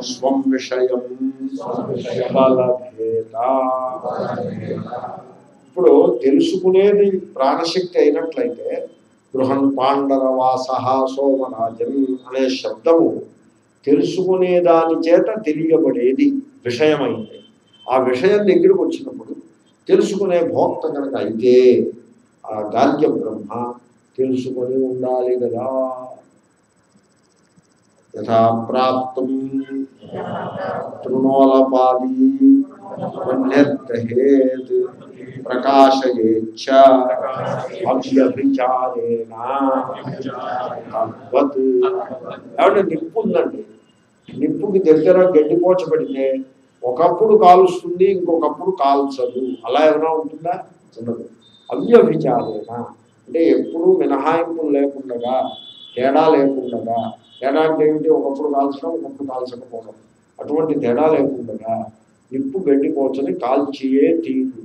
స్వం విషయం. బలభేద. ఇప్పుడు తెలుసుకునేది ప్రాణశక్తి అయినట్లయితే బృహన్ పాండరవాస సోమరాజన్ అనే శబ్దము తెలుసుకునేదాని చేత తెలియబడేది విషయమైంది. ఆ విషయం దగ్గరకు వచ్చిన తెలుసుకునే భోక్త కనుక అయితే ఆ గార్గ్య బ్రహ్మ తెలుసుకొని ఉండాలి కదా. యథా ప్రాప్తం తృణోలపాది నిర్దహేత్ ప్రకాశయేచ్చ అభ్యభిచారేణ తద్వత్. ఏమంటే నిప్పు ఉందండి నిప్పుకి దగ్గర గడ్డిపోచ పెడితే ఒకప్పుడు కాలుస్తుంది ఇంకొకప్పుడు కాల్చదు. అలా ఏమైనా ఉంటుందా? ఉండదు. అవ్యభిచారేణ అంటే ఎప్పుడూ మినహాయింపులు లేకుండా తేడా లేకుండా తేడా అంటే ఏమిటి? ఒకప్పుడు కాల్చడం ఒకప్పుడు కాల్చకపోవడం. అటువంటి తేడా లేకుండా నిప్పు గడ్డిపోచని కాల్చియే తీరు.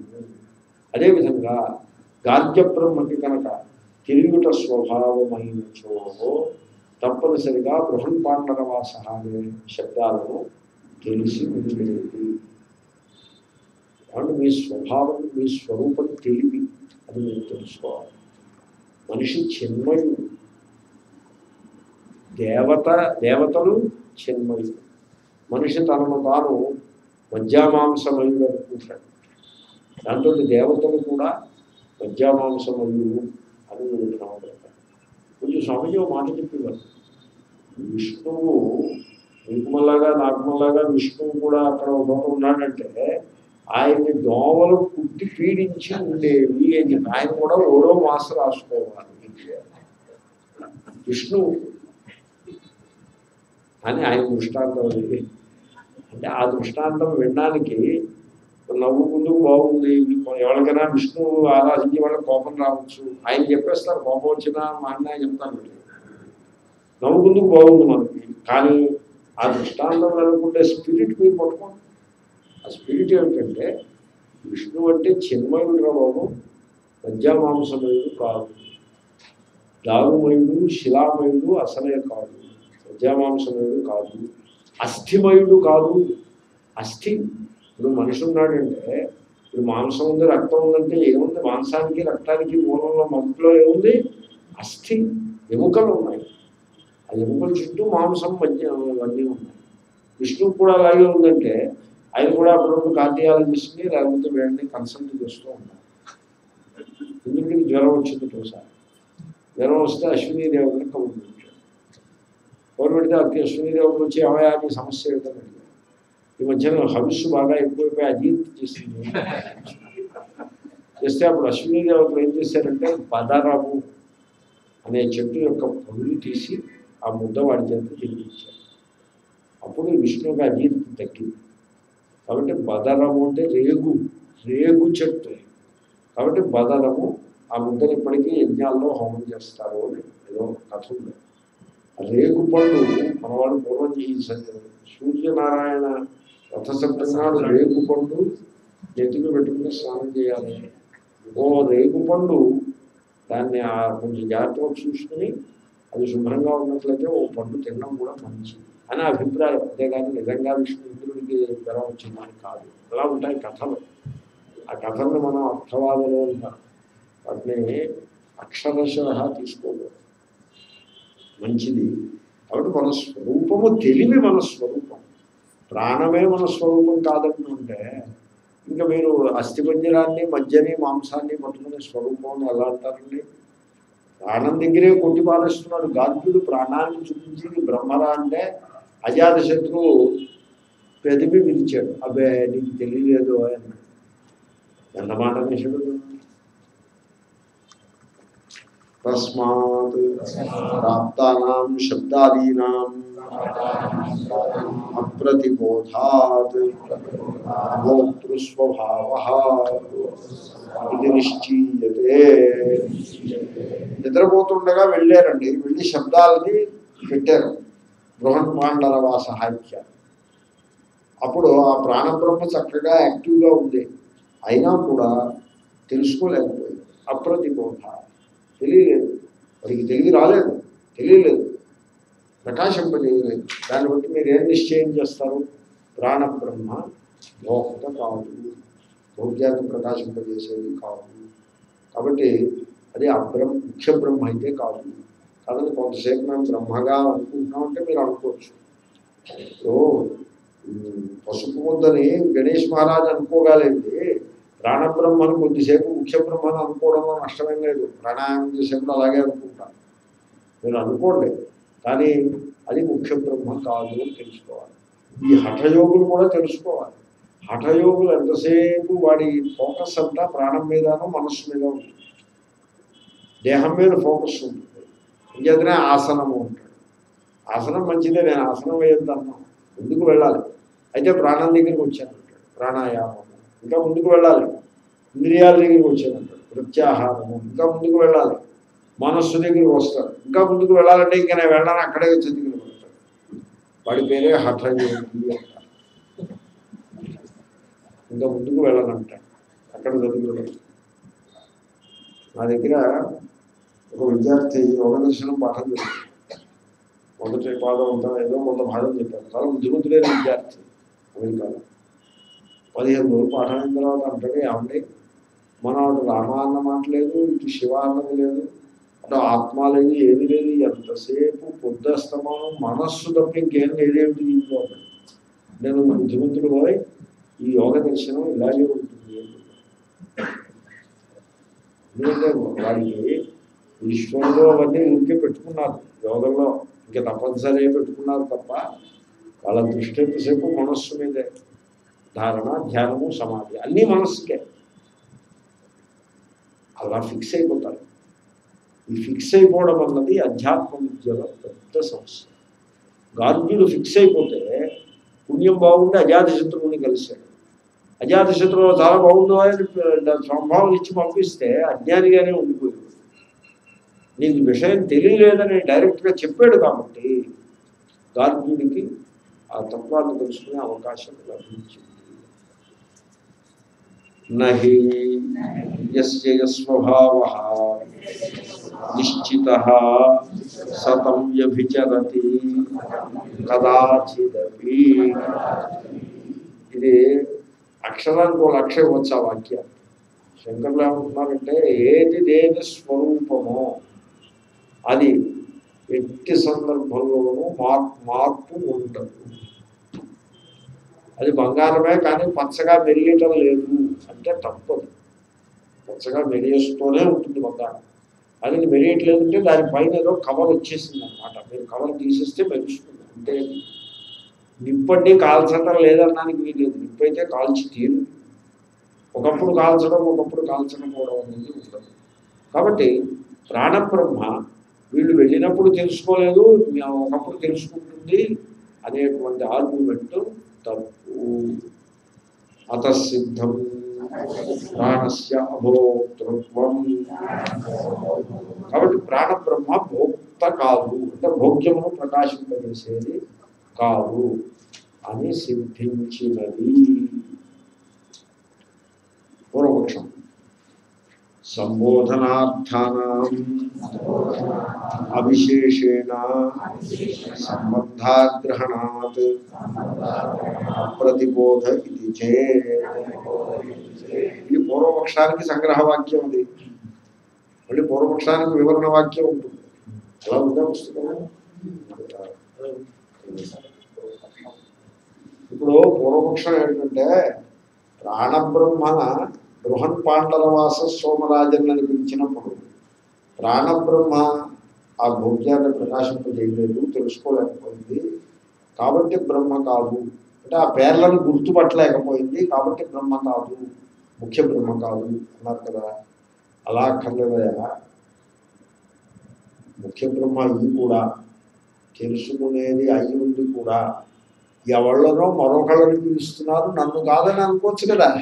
అదేవిధంగా గార్గ్యబ్రహ్మకి కనుక తిరుగుట స్వభావమైనచో తప్పనిసరిగా బృహన్ పాండరవాస అనే శబ్దాలను తెలిసి ఉండేది కాబట్టి మీ స్వభావం మీ స్వరూపం తెలివి అని మీరు తెలుసుకోవాలి. మనిషి చిన్మయుడు దేవత దేవతలు చిన్మయుడు మనిషి తనను తాను మధ్యామాంసమయుడు అనుకుంటాడు దాంతో దేవతలు కూడా మధ్యామాంసమయుడు అని నేను కొంచెం స్వామిజీ మాట చెప్పేవారు. విష్ణువు నీకుమల్లాగా నాకుమల్లాగా విష్ణువు కూడా అక్కడ ఒక ఉన్నాడంటే ఆయన్ని దోమలు కుట్టి పీడించి ఉండేవి అని. ఆయన కూడా ఓడో మాస రాసుకోవాలి విష్ణువు. అని ఆయన దృష్టాంతం అది. అంటే ఆ దృష్టాంతం వినడానికి నవ్వుకుందుకు బాగుంది. ఎవరికైనా విష్ణువు ఆరాధించే వాళ్ళకి కోపం రావచ్చు. ఆయన చెప్పేస్తారు కోపం వచ్చినా మా అన్న చెప్తాను నవ్వుకుందుకు బాగుంది మనకి. కానీ ఆ దృష్టాంతం అనుకుంటే స్పిరిట్ మీరు పట్టుకోండి. ఆ స్పిరిట్ ఏమిటంటే విష్ణు అంటే చిన్మయుడు బాబు మధ్యామాంసమయుడు కాదు. దారుమయుడు శిలామయుడు అసలే కాదు. మధ్యామాంసమయుడు కాదు. అస్థిమయుడు కాదు. అస్థి ఇప్పుడు మనిషి ఉన్నాడంటే ఇప్పుడు మాంసం ఉంది రక్తం ఉందంటే ఏముంది? మాంసానికి రక్తానికి మూలంలో మధ్యలో ఏముంది? అస్థి ఎముకలు ఉన్నాయి. ఆ ఎముకల చుట్టూ మాంసం మధ్య అన్నీ ఉన్నాయి విష్ణువు కూడా అలాగే ఉందంటే ఆయన కూడా అప్పుడప్పుడు కార్డియాలజిస్ట్ని లేకపోతే వీళ్ళని కన్సల్ట్ చేస్తూ ఉంటారు. ఎందుకంటే జ్వరం వచ్చింది ఒకసారి. జ్వరం వస్తే అశ్విని దేవుడిని కబురు పెట్టాడు కబురు పెడితే అక్కడ వచ్చి నీ సమస్య ఏంటని ఈ మధ్యన హవిస్సు బాగా ఎక్కువైపోయి అజీర్తి చేసింది. చేస్తే అప్పుడు అశ్విని దేవతలు ఏం చేశారంటే బదరము అనే చెట్టు యొక్క పళ్ళు తీసి ఆ ముద్ద వాడి చేత చెల్లించాడు అప్పుడు విష్ణువుకి అజీర్తి తగ్గింది. కాబట్టి బదరము అంటే రేగు రేగు చెట్టు. కాబట్టి బదరము ఆ ముద్దను ఇప్పటికీ యజ్ఞాల్లో హోమం చేస్తారు అని ఏదో కథ ఉంది. ఆ రేగు పళ్ళు మనవాడు పూర్వం చేయించారు సూర్యనారాయణ రథసప్తమి నాడు రేగు పండు నెత్తికి పెట్టుకుని స్నానం చేయాలి. ఓ రేగు పండు దాన్ని ఆ కొంచెం జాగ్రత్తగా చూసుకుని అది శుభ్రంగా ఉన్నట్లయితే ఓ పండు తినడం కూడా మంచిది అని అభిప్రాయం. అంతేగాని నిజంగా విష్ణు ఇంద్రుడికి జ్వరం వచ్చిందని కాదు. అలా ఉంటాయి కథలు. ఆ కథలను మనం అర్థవాదలో ఉంటాం వాటిని అక్షరశ తీసుకోకూడదు. మంచిది. కాబట్టి మన స్వరూపము తెలివి మన స్వరూపం. ప్రాణమే మన స్వరూపం కాదంటుంటే ఇంకా మీరు అస్థిపంజరాన్ని మధ్యని మాంసాన్ని పట్టుకునే స్వరూపం ఎలా అంటారండి? ప్రాణం దగ్గరే కొట్టి పారేస్తున్నాడు గార్గ్యుడు ప్రాణాన్ని చూపించింది బ్రహ్మరా అంటే అజాత శత్రువు పెదిపి పిలిచాడు అబ్బే నీకు తెలియలేదు అని ఎంత మాట నిషుడు తస్మాత్ ప్రాప్తానాం శబ్దాదీనాం అప్రతిబోధాత్ భోక్తృస్వభావ ఇది నిశ్చీయతే. నిద్రపోతుండగా వెళ్ళారండి. వెళ్ళి శబ్దాలని పెట్టారు. బృహన్మాండల పాండరవా అప్పుడు ఆ ప్రాణబ్రహ్మ చక్కగా యాక్టివ్గా ఉంది అయినా కూడా తెలుసుకోలేకపోయింది. అప్రతిబోధ. తెలియలేదు. వాడికి తెలివి రాలేదు. తెలియలేదు. ప్రకాశింపజేయలేదు దాన్ని బట్టి మీరు ఏం నిశ్చయం చేస్తారు? ప్రాణబ్రహ్మ భోక్త కాదు. భోగ్యాన్ని ప్రకాశింపజేసేది కాదు. కాబట్టి అది అబ్రహ్మ ముఖ్య బ్రహ్మ అయితే కాదు. కాబట్టి కొంతసేపు మేము బ్రహ్మగా అనుకుంటున్నామంటే మీరు అనుకోవచ్చు. సో పసుపు ముద్దని గణేష్ మహారాజ్ అనుకోగలిగింది ప్రాణబ్రహ్మను కొద్దిసేపు ముఖ్య బ్రహ్మను అనుకోవడంలో నష్టమేం లేదు. ప్రాణాయామం చేసేప్పుడు అలాగే అనుకుంటాను మీరు అనుకోండి కానీ అది ముఖ్య బ్రహ్మ కాదు అని తెలుసుకోవాలి. ఈ హఠయోగులు కూడా తెలుసుకోవాలి. హఠయోగులు ఎంతసేపు వాడి ఫోకస్ అంతా ప్రాణం మీదనో మనస్సు మీద ఉంటుంది. దేహం మీద ఫోకస్ ఉంటుంది. ఇంకేతనే ఆసనము ఉంటాడు. ఆసనం మంచిదే నేను ఆసనం వేయద్దన్నా. ముందుకు వెళ్ళాలి. అయితే ప్రాణం దగ్గరికి వచ్చానంటాడు. ప్రాణాయామము. ఇంకా ముందుకు వెళ్ళాలి. ఇంద్రియాల దగ్గరికి వచ్చానంటాడు. ప్రత్యాహారము. ఇంకా ముందుకు వెళ్ళాలి. మనస్సు దగ్గరికి వస్తాడు. ఇంకా ముందుకు వెళ్ళాలంటే ఇంకా నేను వెళ్ళాను అక్కడే చదివి వాడి పేరే హఠయోగి అంటారు ఇంకా ముందుకు వెళ్ళాలంటాడు అక్కడ చదివి నా దగ్గర ఒక విద్యార్థి యోగ దర్శనం పాఠం చేశాడు మొదటి పాదం అంతా ఏదో కొంత భాగం చెప్పారు చాలా బుద్ధిమంతుడైన విద్యార్థి అమెరికాలో. పదిహేను రోజులు పాఠం అయిన తర్వాత అంటాడు ఏమండి మనం అటు రామ అన్న మాట లేదు ఇటు శివ అన్నది లేదు. అటు ఆత్మ లేదు ఏది లేదు. ఎంతసేపు పొద్దుస్తమానం మనస్సు తప్ప ఇంకేం లేదేమిటి దీంట్లో? నేను బుద్ధిమంతుడు పోయి ఈ యోగ దర్శనం ఇలాగే ఉంటుంది ఎందుకంటే వాడికి ఈశ్వరుడు అవన్నీ ఊరికే పెట్టుకున్నారు యోగంలో ఇంకా తప్పనిసరి పెట్టుకున్నారు తప్ప వాళ్ళ దృష్టి ఎంతసేపు మనస్సు మీదే ధారణ ధ్యానము సమాధి అన్నీ మనస్సుకే అలా ఫిక్స్ అయిపోతారు ఈ ఫిక్స్ అయిపోవడం అన్నది అధ్యాత్మ విద్యలో పెద్ద సమస్య గార్గ్యుడు ఫిక్స్ అయిపోతే పుణ్యం బాగుంటే అజాత శత్రువుని కలిశాడు అజాత శత్రువు చాలా బాగుందో అని సంభావన ఇచ్చి పంపిస్తే అజ్ఞానిగానే ఉండిపోయింది నీకు విషయం తెలియలేదని డైరెక్ట్గా చెప్పాడు కాబట్టి గార్గ్యుడికి ఆ తత్వాన్ని తెలుసుకునే అవకాశం లభించింది నహి యస్య యస్వభావ నిశ్చిత సతం వ్యభిచరతి కదాచిదపి ఇది అక్షరానికి ఒక లక్ష ఇవ్వచ్చు ఆ వాక్యాన్ని శంకర్లు ఏమంటున్నారంటే ఏది దేని స్వరూపమో అది ఎట్టి సందర్భంలోనూ మార్పు మార్పు ఉండదు. అది బంగారమే కానీ పచ్చగా మెరియటం లేదు అంటే తప్పదు. పచ్చగా మెరియేస్తూనే ఉంటుంది బంగారం. అది మెరియట్లేదు అంటే దానిపైన ఏదో కవర్ వచ్చేసింది అనమాట మీరు కవర్ తీసేస్తే మెరుస్తుంది అంటే నిప్పండి కాల్చటం లేదనడానికి వీలేదు నిప్పైతే కాల్చి తీరు. ఒకప్పుడు కాల్చడం ఒకప్పుడు కాల్చడం కూడా అనేది ఉండదు. కాబట్టి ప్రాణబ్రహ్మ వీళ్ళు వెళ్ళినప్పుడు తెలుసుకోలేదు మేము ఒకప్పుడు తెలుసుకుంటుంది అనేటువంటి ఆర్గ్యుమెంట్ తప్పు. అతసిద్ధం ప్రాణస్య అభోక్తృత్వం. కాబట్టి ప్రాణబ్రహ్మ భోక్త కాదు. అంటే భోగ్యమును ప్రకాశింపజేసేది కాదు అని సిద్ధించినది పూర్వపక్షం సంబోధనార్థానం అవిశేషేణ సంబంధాగ్రహణాత్ అప్రతిబోధ ఇది చే ఇది పూర్వపక్షానికి సంగ్రహవాక్యం అది మళ్ళీ పూర్వపక్షానికి వివరణ వాక్యం ఉంటుంది ఎలా ఉందా పుస్తకం ఇప్పుడు పూర్వపక్షం ఏంటంటే ప్రాణబ్రహ్మన బృహన్ పాండరవాస సోమరాజన్ అని పిలిచినప్పుడు ప్రాణబ్రహ్మ ఆ భోగ్యాన్ని ప్రకాశింపజేయలేదు తెలుసుకోలేకపోయింది. కాబట్టి బ్రహ్మ కాదు. అంటే ఆ పేర్లను గుర్తుపట్టలేకపోయింది. కాబట్టి బ్రహ్మ కాదు. ముఖ్య బ్రహ్మ కాదు అన్నారు కదా. అలా అక్కర్లేదయా? ముఖ్య బ్రహ్మ ఇది కూడా తెలుసుకునేది అయి ఉంది కూడా ఎవళ్ళనో మరొకళ్ళని పిలుస్తున్నారు. నన్ను కాదని అనుకోవచ్చు కదా.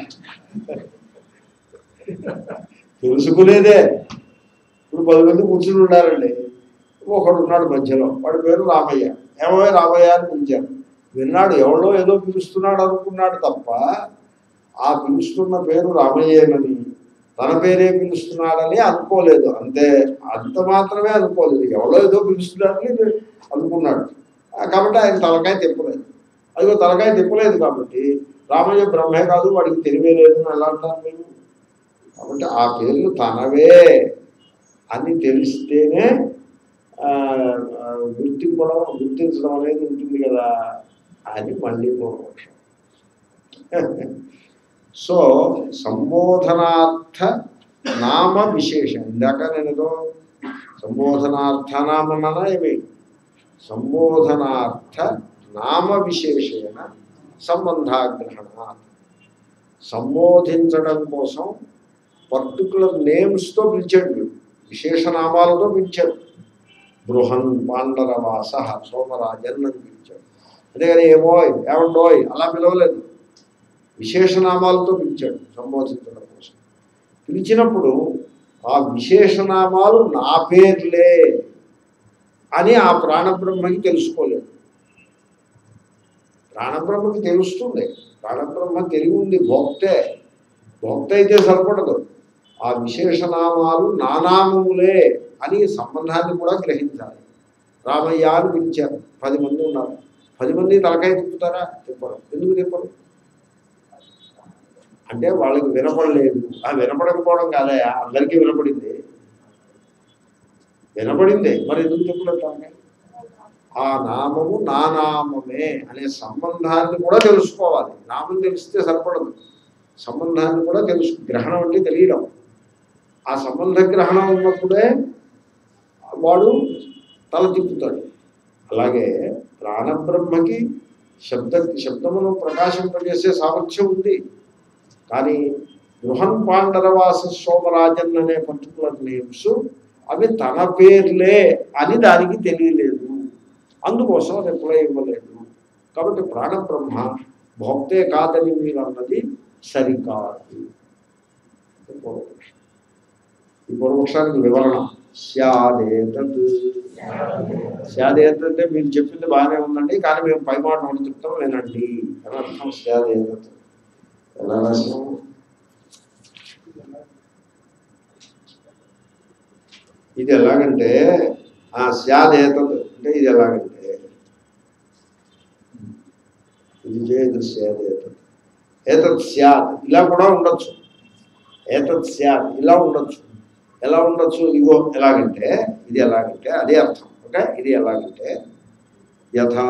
తెలుసుకునేదే. ఇప్పుడు పది మంది కూర్చుని ఉన్నారండి. ఒకడు ఉన్నాడు మధ్యలో. వాడి పేరు రామయ్య. ఏమో రామయ్య అని పిలిచాను విన్నాడు ఎవడో ఏదో పిలుస్తున్నాడు అనుకున్నాడు తప్ప ఆ పిలుస్తున్న పేరు రామయ్యేనని తన పేరే పిలుస్తున్నాడని అనుకోలేదు. అంతే అంత మాత్రమే అనుకోలేదు. ఎవడో ఏదో పిలుస్తున్నాడని అనుకున్నాడు. కాబట్టి ఆయన తలకాయ తిప్పలేదు. అదిగో తలకాయ తిప్పలేదు కాబట్టి రామయ్య బ్రహ్మే కాదు వాడికి తెలివే లేదు అని ఎలా అంటారు మేము కాబట్టి ఆ పేర్లు తనవే. అని తెలిస్తేనే గుర్తింపడం గుర్తించడం అనేది ఉంటుంది కదా అది మళ్ళీ పూర్వపక్షం సో సంబోధనార్థ నామ విశేషం. ఇందాక నేను ఏదో సంబోధనార్థనామన్నా ఏమి? సంబోధనార్థ నామ విశేషేణ సంబంధాగ్రహణ. సంబోధించడం కోసం పర్టికులర్ నేమ్స్తో పిలిచాడు విశేషనామాలతో పిలిచాడు. బృహన్ పాండరవాస సోమరాజన్ అని పిలిచాడు. అంతేగాని ఏమోయ్ ఏమండోయ్ అలా పిలవలేదు. విశేషనామాలతో పిలిచాడు సంబోధించడం కోసం. పిలిచినప్పుడు ఆ విశేషనామాలు నా పేర్లే అని ఆ ప్రాణబ్రహ్మకి తెలుసుకోలేదు. ప్రాణబ్రహ్మకి తెలుస్తుంది. ప్రాణబ్రహ్మ తెలివి ఉంది భోక్తే. భోక్త అయితే సరిపడదు. ఆ విశేషనామాలు నానామములే అని సంబంధాన్ని కూడా గ్రహించాలి. రామయ్య అని పిలిచారు. పది మంది ఉన్నారు. పది మంది తలకాయ తిప్పుతారా? తిప్పరు. ఎందుకు తిప్పరు? అంటే వాళ్ళకి వినపడలేదు. ఆ వినపడకపోవడం కాదయా అందరికీ వినపడింది. వినపడింది. మరి ఎందుకు చెప్పలేదు తలకాయ? ఆ నామము నా నామమే అనే సంబంధాన్ని కూడా తెలుసుకోవాలి. నామం తెలిస్తే సరిపడదు. సంబంధాన్ని కూడా తెలుసు గ్రహణం అంటే తెలియడం. ఆ సంబంధ గ్రహణం ఉన్నప్పుడే వాడు తల తిప్పుతాడు. అలాగే ప్రాణబ్రహ్మకి శబ్ద శబ్దమును ప్రకాశింపజేసే సామర్థ్యం ఉంది. కానీ బృహన్ పాండరవాస సోమరాజన్ అనే పర్టికులర్ నేమ్స్ అవి తన పేర్లే అని దానికి తెలియలేదు. అందుకోసం రిప్లై ఇవ్వలేదు. కాబట్టి ప్రాణబ్రహ్మ భోక్తే కాదని మీరు అన్నది సరికాదు పూర్వపక్షం. ఈ పూర్వపక్షానికి వివరణ స్యాదేతత్. స్యాదేతత్ అంటే మీరు చెప్పింది బాగానే ఉందండి కానీ మేము పై మాట చెప్తాం లేనండి అని అర్థం స్యాదేతత్. ఎలా రాసాము ఇది ఎలాగంటే ఆ స్యాదేతత్ అంటే ఇది ఎలాగంటే ఇది చేయదు స్యాదేతత్ ఏతత్ స్యాద్. ఇలా కూడా ఉండొచ్చు. ఏతత్ స్యాద్. ఇలా ఉండొచ్చు. ఎలా ఉండొచ్చు? ఇగో ఎలాగంటే ఇది ఎలాగంటే అదే అర్థం. ఓకే? ఇది ఎలాగంటే యథా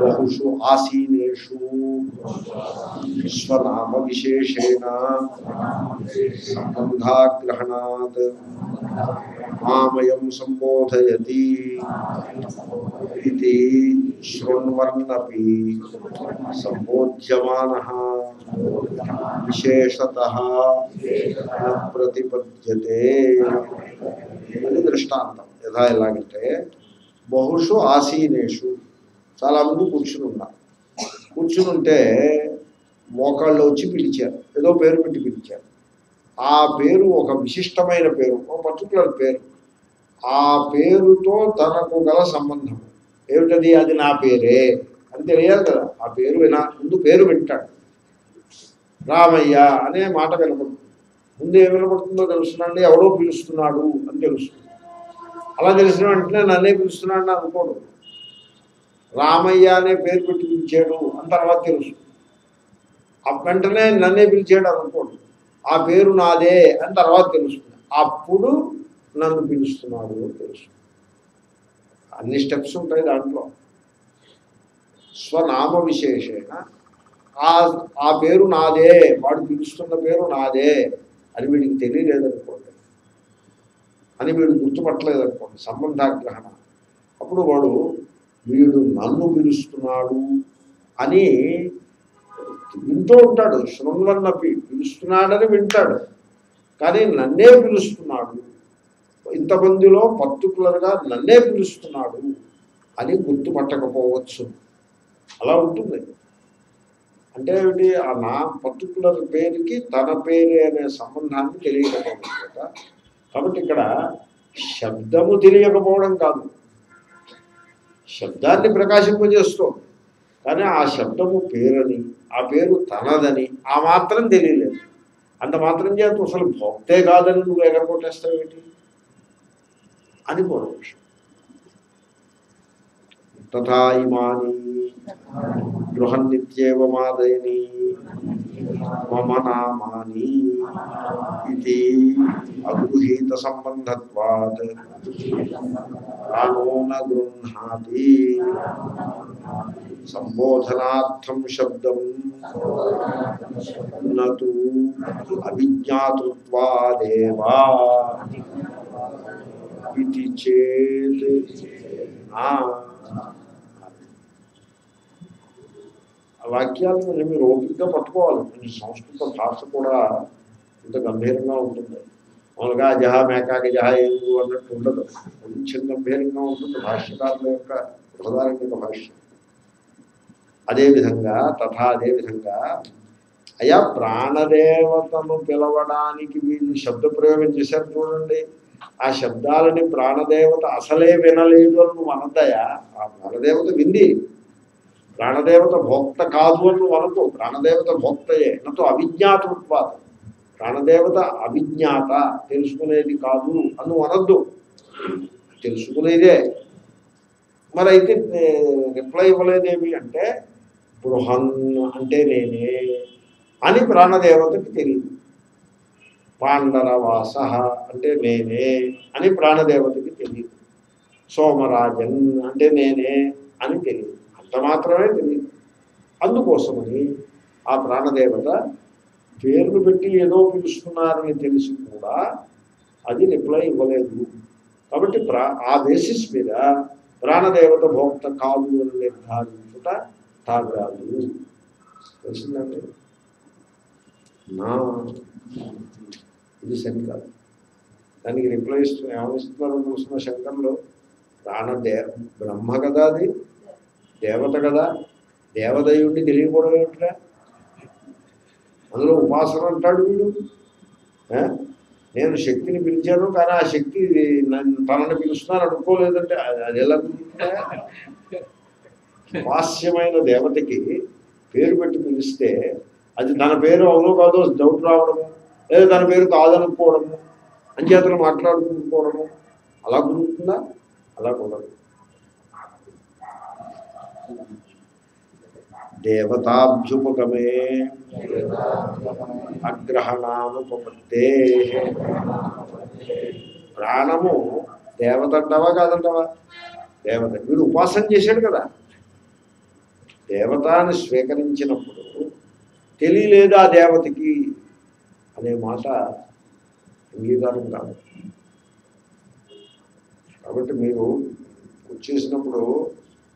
బహుషు ఆసీనేషు స్వనామ విశేషేణ సంబంధాగ్రహణాత్ మామయం సంబోధయతి ఇది శృణ్వన్నపి సంబోధ్యమాన విశేషత ప్రతిపద్యతే అని దృష్టాంతం యథా ఎలాగంటే బహుషు ఆసీనేషు. చాలామంది కూర్చుని ఉన్నారు. కూర్చుని ఉంటే మోకాళ్ళు వచ్చి పిలిచారు. ఏదో పేరు పెట్టి పిలిచారు. ఆ పేరు ఒక విశిష్టమైన పేరు ఒక పర్టికులర్ పేరు. ఆ పేరుతో తనకు గల సంబంధం. ఏమిటది? అది నా పేరే అని తెలియాలి కదా. ఆ పేరు వినా ముందు పేరు వింటాడు. రామయ్య అనే మాట వినపడుతుంది. ముందు ఏం వినపడుతుందో తెలుసునండి ఎవడో పిలుస్తున్నాడు అని తెలుస్తుంది. అలా తెలిసిన వెంటనే నన్నే పిలుస్తున్నాడు అనుకోడు రామయ్య అనే పేరు పెట్టి పిలిచాడు అని తర్వాత తెలుస్తుంది వెంటనే నన్నే పిలిచాడు అనుకోడు ఆ పేరు నాదే అని తర్వాత తెలుస్తుంది అప్పుడు నన్ను పిలుస్తున్నాడు అని అన్ని స్టెప్స్ ఉంటాయి దాంట్లో. స్వనామ విశేషేణ. ఆ ఆ పేరు నాదే వాడు పిలుస్తున్న పేరు నాదే అని వీడికి తెలియలేదనుకోండి. అని వీడు గుర్తుపట్టలేదు అనుకోండి సంబంధాగ్రహణ. అప్పుడు వాడు వీడు నన్ను పిలుస్తున్నాడు అని వింటూ ఉంటాడు. శృణ్వన్నపి పిలుస్తున్నాడని వింటాడు. కానీ నన్నే పిలుస్తున్నాడు. ఇంతమందిలో పర్టికులర్గా నన్నే పిలుస్తున్నాడు అని గుర్తుపట్టకపోవచ్చు. అలా ఉంటుంది. అంటే ఏమిటి? ఆ నా పర్టికులర్ పేరుకి తన పేరు అనే సంబంధాన్ని తెలియకపోవడం కాబట్టి ఇక్కడ శబ్దము తెలియకపోవడం కాదు. శబ్దాన్ని ప్రకాశింపజేస్తోంది కానీ ఆ శబ్దము పేరని ఆ పేరు తనదని ఆ మాత్రం తెలియలేదు. అంత మాత్రం చేత అసలు భోక్తే కాదని నువ్వు ఎగరగొట్టేస్తావు ఏంటి అని పూర్వపక్షం తథా ఇమాని బృహన్నిత్యేవమాదయని మమ నామాని ఇది అగృహీత సంబంధత్వాత్ ప్రాణో న గృహ్ణాతి సంబోధనార్థం శబ్దం నతు అవిజ్ఞాతృత్వాదేవా ఇది చేత్ నా వాక్యాలను మరి మీరు ఓపికగా పట్టుకోవాలి. కొంచెం సంస్కృత భాష కూడా ఇంత గంభీరంగా ఉంటుంది. మామూలుగా జహ మేకాకి జహ ఏనుగు అన్నట్టు ఉండదు. కొంచెం గంభీరంగా ఉంటుంది. భాష్యకారుల యొక్క ప్రధానమైన భాష్యం. అదేవిధంగా తథా అదేవిధంగా అయా ప్రాణదేవతను పిలవడానికి వీళ్ళు శబ్ద ప్రయోగం చేశారు చూడండి. ఆ శబ్దాలని ప్రాణదేవత అసలే వినలేదు అని నువ్వు ఆ ప్రాణదేవత వింది. ప్రాణదేవత భోక్త కాదు అని వరకు ప్రాణదేవత భోక్తయే. నతో అవిజ్ఞాతృత్వాత. ప్రాణదేవత అవిజ్ఞాత తెలుసుకునేది కాదు అని అనద్దు. తెలుసుకునేదే. మరి అయితే రిప్లై ఇవ్వలేదేమి అంటే బృహన్ అంటే నేనే అని ప్రాణదేవతకి తెలియదు పాండరవాస అంటే నేనే అని ప్రాణదేవతకి తెలియదు సోమరాజన్ అంటే నేనే అని తెలియదు అంత మాత్రమే తెలియదు అందుకోసమని ఆ ప్రాణదేవత పేర్లు పెట్టి ఏదో పిలుస్తున్నారని తెలిసి కూడా అది రిప్లై ఇవ్వలేదు. కాబట్టి ప్రా ఆ బేసిస్ మీద ప్రాణదేవత భోక్త కాదు అని నిర్ధారించుట తాగాదు తెలిసిందండి? నా ఇది శంక. దానికి రిప్లై ఇస్తున్న ఏమనిస్తున్నారో చూసిన శంకర్లో ప్రాణదే బ్రహ్మ కదా అది. దేవత కదా దేవదయుడిని తెలియకూడదు ఏమిట్రా? అందులో ఉపాసన అంటాడు వీడు. నేను శక్తిని పిలిచాను కానీ ఆ శక్తి నన్ను తనని పిలుస్తున్నాను అనుకోలేదంటే అది- అది ఎలా కుదురుతుందా? ఉపాస్యమైన దేవతకి పేరు పెట్టి పిలిస్తే అది తన పేరు అవును కాదో డౌట్ రావడము లేదా తన పేరు కాదనుకోవడము అంచేతలు మాట్లాడుకుంటుకోవడము అలా కుదురుతుందా? అలా కుదరదు. దేవతాభ్యుపగమే అగ్రహణానుపపత్తే. ప్రాణము దేవత అంటావా కాదంటావా? దేవత వీడు ఉపాసన చేశాడు కదా. దేవతాన్ని స్వీకరించినప్పుడు తెలియలేదు దేవతకి? అనే మాట అంగీకారం కాదు. కాబట్టి మీరు పూజ చేసినప్పుడు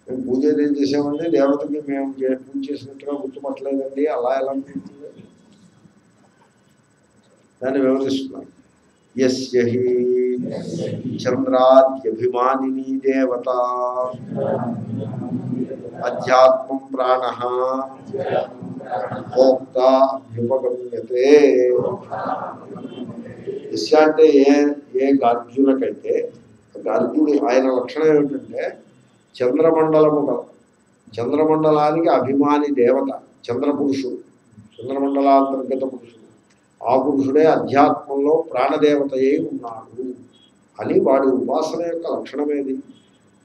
మేము పూజ ఏం చేసామండి దేవతకి మేము చే- పూజ చేసినట్టుగా గుర్తుపట్టలేదండి అలా ఎలా ఉంటుంది దాన్ని వివరిస్తున్నాం యస్య హి చంద్రాద్యభిమానిని దేవత. అధ్యాత్మం ప్రాణ. భోక్త అభ్యుపగమ్యతే. యస్య అంటే ఏ ఏ గార్గ్యులకైతే గార్గ్యుడి ఆయన లక్షణం ఏమిటంటే చంద్రమండలము గల చంద్రమండలానికి అభిమాని దేవత చంద్రపురుషుడు. చంద్రమండలాంతర్గత పురుషుడు. ఆ పురుషుడే అధ్యాత్మంలో ప్రాణదేవత అయి ఉన్నాడు అని వాడి ఉపాసన యొక్క లక్షణమేది.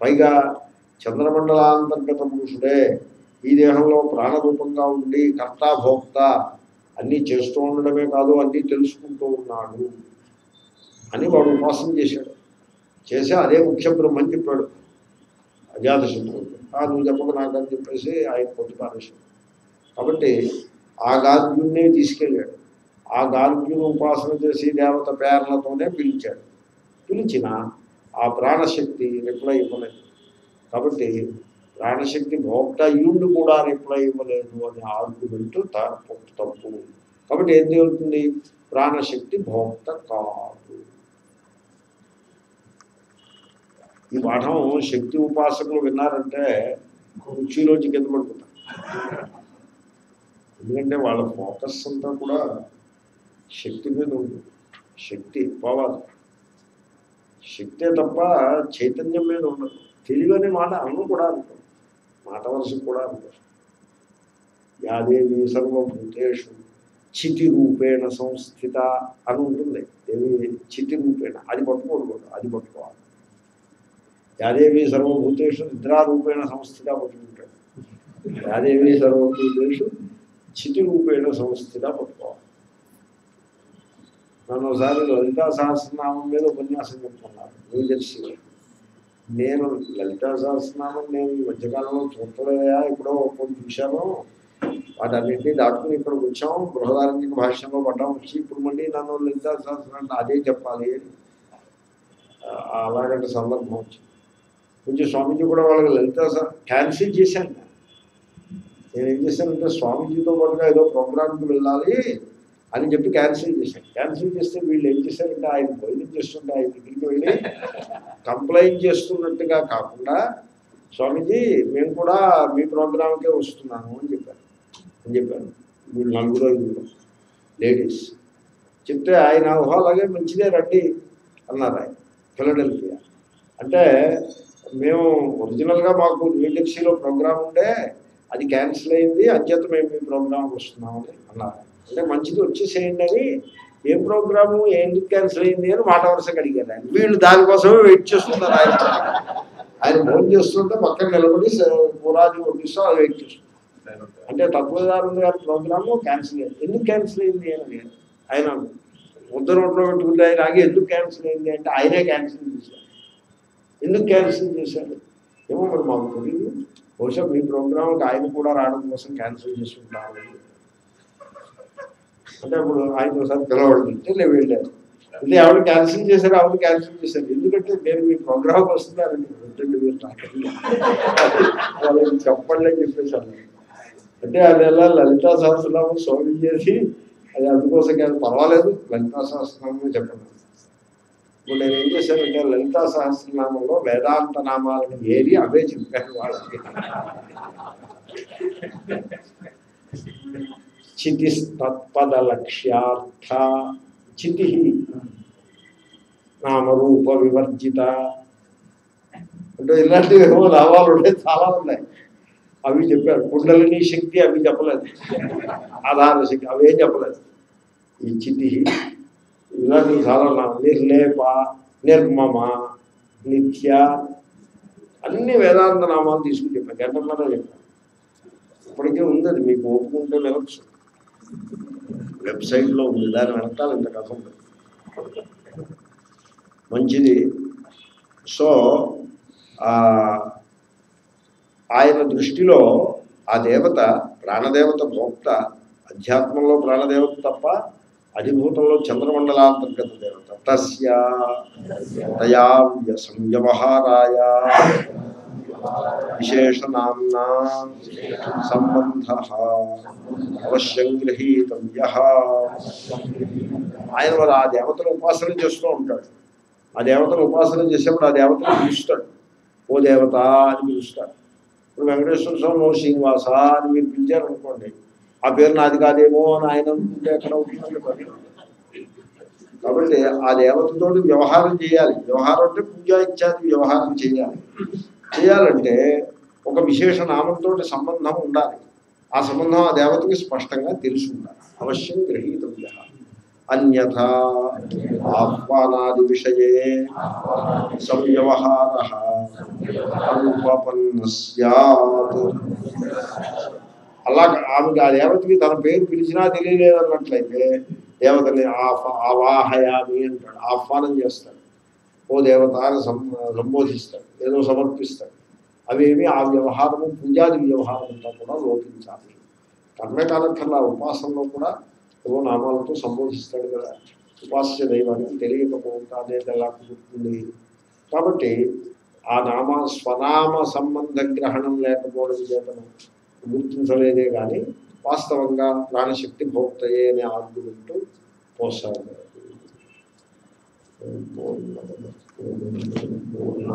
పైగా చంద్రమండలాంతర్గత పురుషుడే ఈ దేహంలో ప్రాణరూపంగా ఉండి కర్త భోక్త అన్నీ చేస్తూ ఉండడమే కాదు అన్నీ తెలుసుకుంటూ ఉన్నాడు అని వాడు ఉపాసన చేశాడు. చేసి అదే ముఖ్య బ్రహ్మని చెప్పాడు. అజాతశత్రువుడు ఆ నువ్వు చెప్పక నాకని చెప్పేసి ఆయన కొట్టి పారేశాడు. కాబట్టి ఆ గార్గ్యుడినే తీసుకెళ్ళాడు. ఆ గార్గ్యును ఉపాసన చేసి దేవత పేర్లతోనే పిలిచాడు. పిలిచిన ఆ ప్రాణశక్తి రిప్లై ఇవ్వలేదు. కాబట్టి ప్రాణశక్తి భోక్త అయ్యుండి కూడా రిప్లై ఇవ్వలేదు అనే ఆర్గ్యుమెంట్ తప్పు తప్పు. కాబట్టి ఏం జరుగుతుంది? ప్రాణశక్తి భోక్త కాదు. ఈ పాఠం శక్తి ఉపాసకులు విన్నారంటే కుర్చీలోంచి కింద పడుకుంటారు ఎందుకంటే వాళ్ళ ఫోకస్ అంతా కూడా శక్తి మీద ఉంది. శక్తి పవర్ శక్తే తప్ప చైతన్యం మీద ఉండదు. తెలివని మాట అన్ను కూడా అంటాం మాట వరుసకు కూడా అనుకో యాదేవి సర్వభూతేషు చితి రూపేణ సంస్థిత అని ఉంటుంది. దేవి చితి రూపేణ అది పట్టుకోకూడదు. అది పట్టుకోవాలి. యాదేవి సర్వభూతేషు నిద్రారూపేణ సంస్థిగా పట్టుకుంటాడు. యాదేవి సర్వభూతేషు చితి రూపేణ సంస్థిగా పట్టుకోవాలి. నన్ను ఒకసారి లలితా సహస్రనామం మీద ఉపన్యాసం చెప్తున్నారు. న్యూ జెర్సీలో నేను లలితా సహస్రనామం నేను ఈ మధ్యకాలంలో చూడలేదా ఎప్పుడో ఒప్పుడు చూశాను. వాటన్నింటినీ దాటుకుని ఇక్కడికి వచ్చాం బృహదారంగిక భాష్యంలో పడ్డాం వచ్చి ఇప్పుడు మళ్ళీ నన్ను లలితా సహస్రనామం అదే చెప్పాలి. అలాగంటే సందర్భం వచ్చింది. కొంచెం స్వామీజీ కూడా వాళ్ళకి లలిత క్యాన్సిల్ చేశాను. నేను. ఏం చేశానంటే స్వామీజీతో పాటుగా ఏదో ప్రోగ్రామ్కి వెళ్ళాలి అని చెప్పి క్యాన్సిల్ చేశాను. క్యాన్సిల్ చేస్తే వీళ్ళు ఏం చేశారంటే ఆయన భోజనం చేస్తుంటే ఆయన దగ్గరికి వెళ్ళి కంప్లైంట్ చేస్తున్నట్టుగా కాకుండా స్వామీజీ మేము కూడా మీ ప్రోగ్రామ్కే వస్తున్నాము అని చెప్పారు. అని చెప్పాను వీళ్ళు నలుగురు ఐదుగురు. లేడీస్ చెప్తే ఆయన ఊహ అలాగే మంచిదే రండి అన్నారు ఆయన. ఫిలడెల్ఫియా అంటే మేము ఒరిజినల్గా మాకు న్యూజెర్సీలో ప్రోగ్రామ్ ఉండే అది క్యాన్సిల్ అయింది అధ్యత మేము మీ ప్రోగ్రామ్కి వస్తున్నామని అన్నారు. అంటే మంచిది వచ్చేసేయండి అని ఏ ప్రోగ్రాము ఎందుకు క్యాన్సిల్ అయింది అని మాట వరుసగా అడిగారు. ఆయన వీళ్ళు దానికోసమే వెయిట్ చేస్తున్నారు ఆయన. ఆయన ఫోన్ చేస్తుంటే పక్కన నిలబడి పురాజు వడ్డిస్తూ అది వెయిట్ చేస్తున్నారు. అంటే తత్వదారుడు గారి ప్రోగ్రాము క్యాన్సిల్ అయింది. ఎందుకు క్యాన్సిల్ అయింది అని ఆయన ముద్ద రోడ్లో పెట్టుకుంటే ఆయన ఆగి ఎందుకు క్యాన్సిల్ అయింది అంటే ఆయనే క్యాన్సిల్ చేశారు. ఎందుకు క్యాన్సిల్ చేశారు? ఏమో మరి మాకు తెలియదు బహుశా మీ ప్రోగ్రామ్కి ఆయన కూడా రావడం కోసం క్యాన్సిల్ చేసుకుంటారు అంటే అప్పుడు ఆయన ఒకసారి పిలవడంటే నేను వెళ్ళాను. అంటే ఆవిడ క్యాన్సిల్ చేశారు ఆవిడ క్యాన్సిల్ చేశారు. ఎందుకంటే నేను మీ ప్రోగ్రామ్కి వస్తున్నానండి రెండు మీరు వాళ్ళకి చెప్పండి అని చెప్పేశాను అంటే అది ఎలా? లలితా సహస్రనామం సోమి చేసి అది అందుకోసం కాదు పర్వాలేదు. లలితా సహస్రనామం చెప్పండి. ఇప్పుడు నేను ఏం చేశానంటే లలితా సహస్రనామంలో వేదాంత నామాలను ఏరి అవే చెప్పాను వాళ్ళకి. చితిస్తత్పద లక్ష్యార్థ చితి నామరూప వివర్జిత అంటే ఇలాంటివి ఏమో లాభాలు ఉన్నాయి చాలా ఉన్నాయి. అవి చెప్పారు. కుండలిని శక్తి అవి చెప్పలేదు. ఆధార శక్తి అవేం చెప్పలేదు. ఈ చితి ఇలాంటివి చాలా నిర్లేప నిర్మమ నిత్య అన్ని వేదాంత నామాలు తీసుకుని చెప్పాను గంటన్నర చెప్పాను ఇప్పటికే ఉంది అది. మీకు ఒప్పుకుంటే వెళ్ళచ్చు వెబ్సైట్లో ఉంది. దాని వెనకాల ఇంత కథ ఉంది మంచిది. సో ఆయన దృష్టిలో ఆ దేవత ప్రాణదేవత భోక్త. అధ్యాత్మంలో ప్రాణదేవత తప్ప అధిభూతంలో చంద్రమండలాంతర్గత దేవత తస్య తయా వ్య- సంవ్యవహారాయ విశేషనాంనా సంబంధ అవశ్యం గృహీతవ్య ఆయన మరి ఆ దేవతను ఉపాసన చేస్తూ ఉంటాడు। ఆ దేవతను ఉపాసన చేసేప్పుడు ఆ దేవతను పిలుస్తాడు। ఓ దేవత అని పిలుస్తాడు। ఇప్పుడు వెంకటేశ్వర స్వామి ఓ శ్రీనివాస అని మీరు పిలిచారనుకోండి ఆ పేరు నాది కాదేమో అని ఆయన అనుకుంటే ఎక్కడ ఉంటుందండి పని కాబట్టి ఆ దేవతతో వ్యవహారం చేయాలి. వ్యవహారం అంటే పూజ ఇత్యాది వ్యవహారం చేయాలి. చేయాలంటే ఒక విశేష నామంతో సంబంధం ఉండాలి. ఆ సంబంధం ఆ దేవతకి స్పష్టంగా తెలిసి ఉండాలి అవశ్యం గ్రహీతవ్య. అన్యథ ఆహ్వానాది విషయ సంవ్యవహార. అనుపపన్న స్యాత్. అలా ఆమెకి ఆ దేవతకి తన పేరు పిలిచినా తెలియలేదన్నట్లయితే దేవతని ఆవాహయామి అంటాడు. ఆహ్వానం చేస్తాడు. ఓ దేవత అని సంబోధిస్తాడు. ఏదో సమర్పిస్తాడు. అవేమి ఆ వ్యవహారము పూజాది వ్యవహారం అంతా కూడా లోపించాలి. కర్మే ఉపాసనలో కూడా ఏవో నామాలతో సంబోధిస్తాడు కదా. ఉపాస్య దైవానికి తెలియకపోతే అనేది ఎలా కుదురుతుంది? కాబట్టి ఆ నామ స్వనామ సంబంధ గ్రహణం లేకపోవడం చేతను గుర్తించలేదే కానీ వాస్తవంగా ప్రాణశక్తి భోక్తయే అనే ఆర్గ్యుమెంట్ పూర్ణ పూర్ణ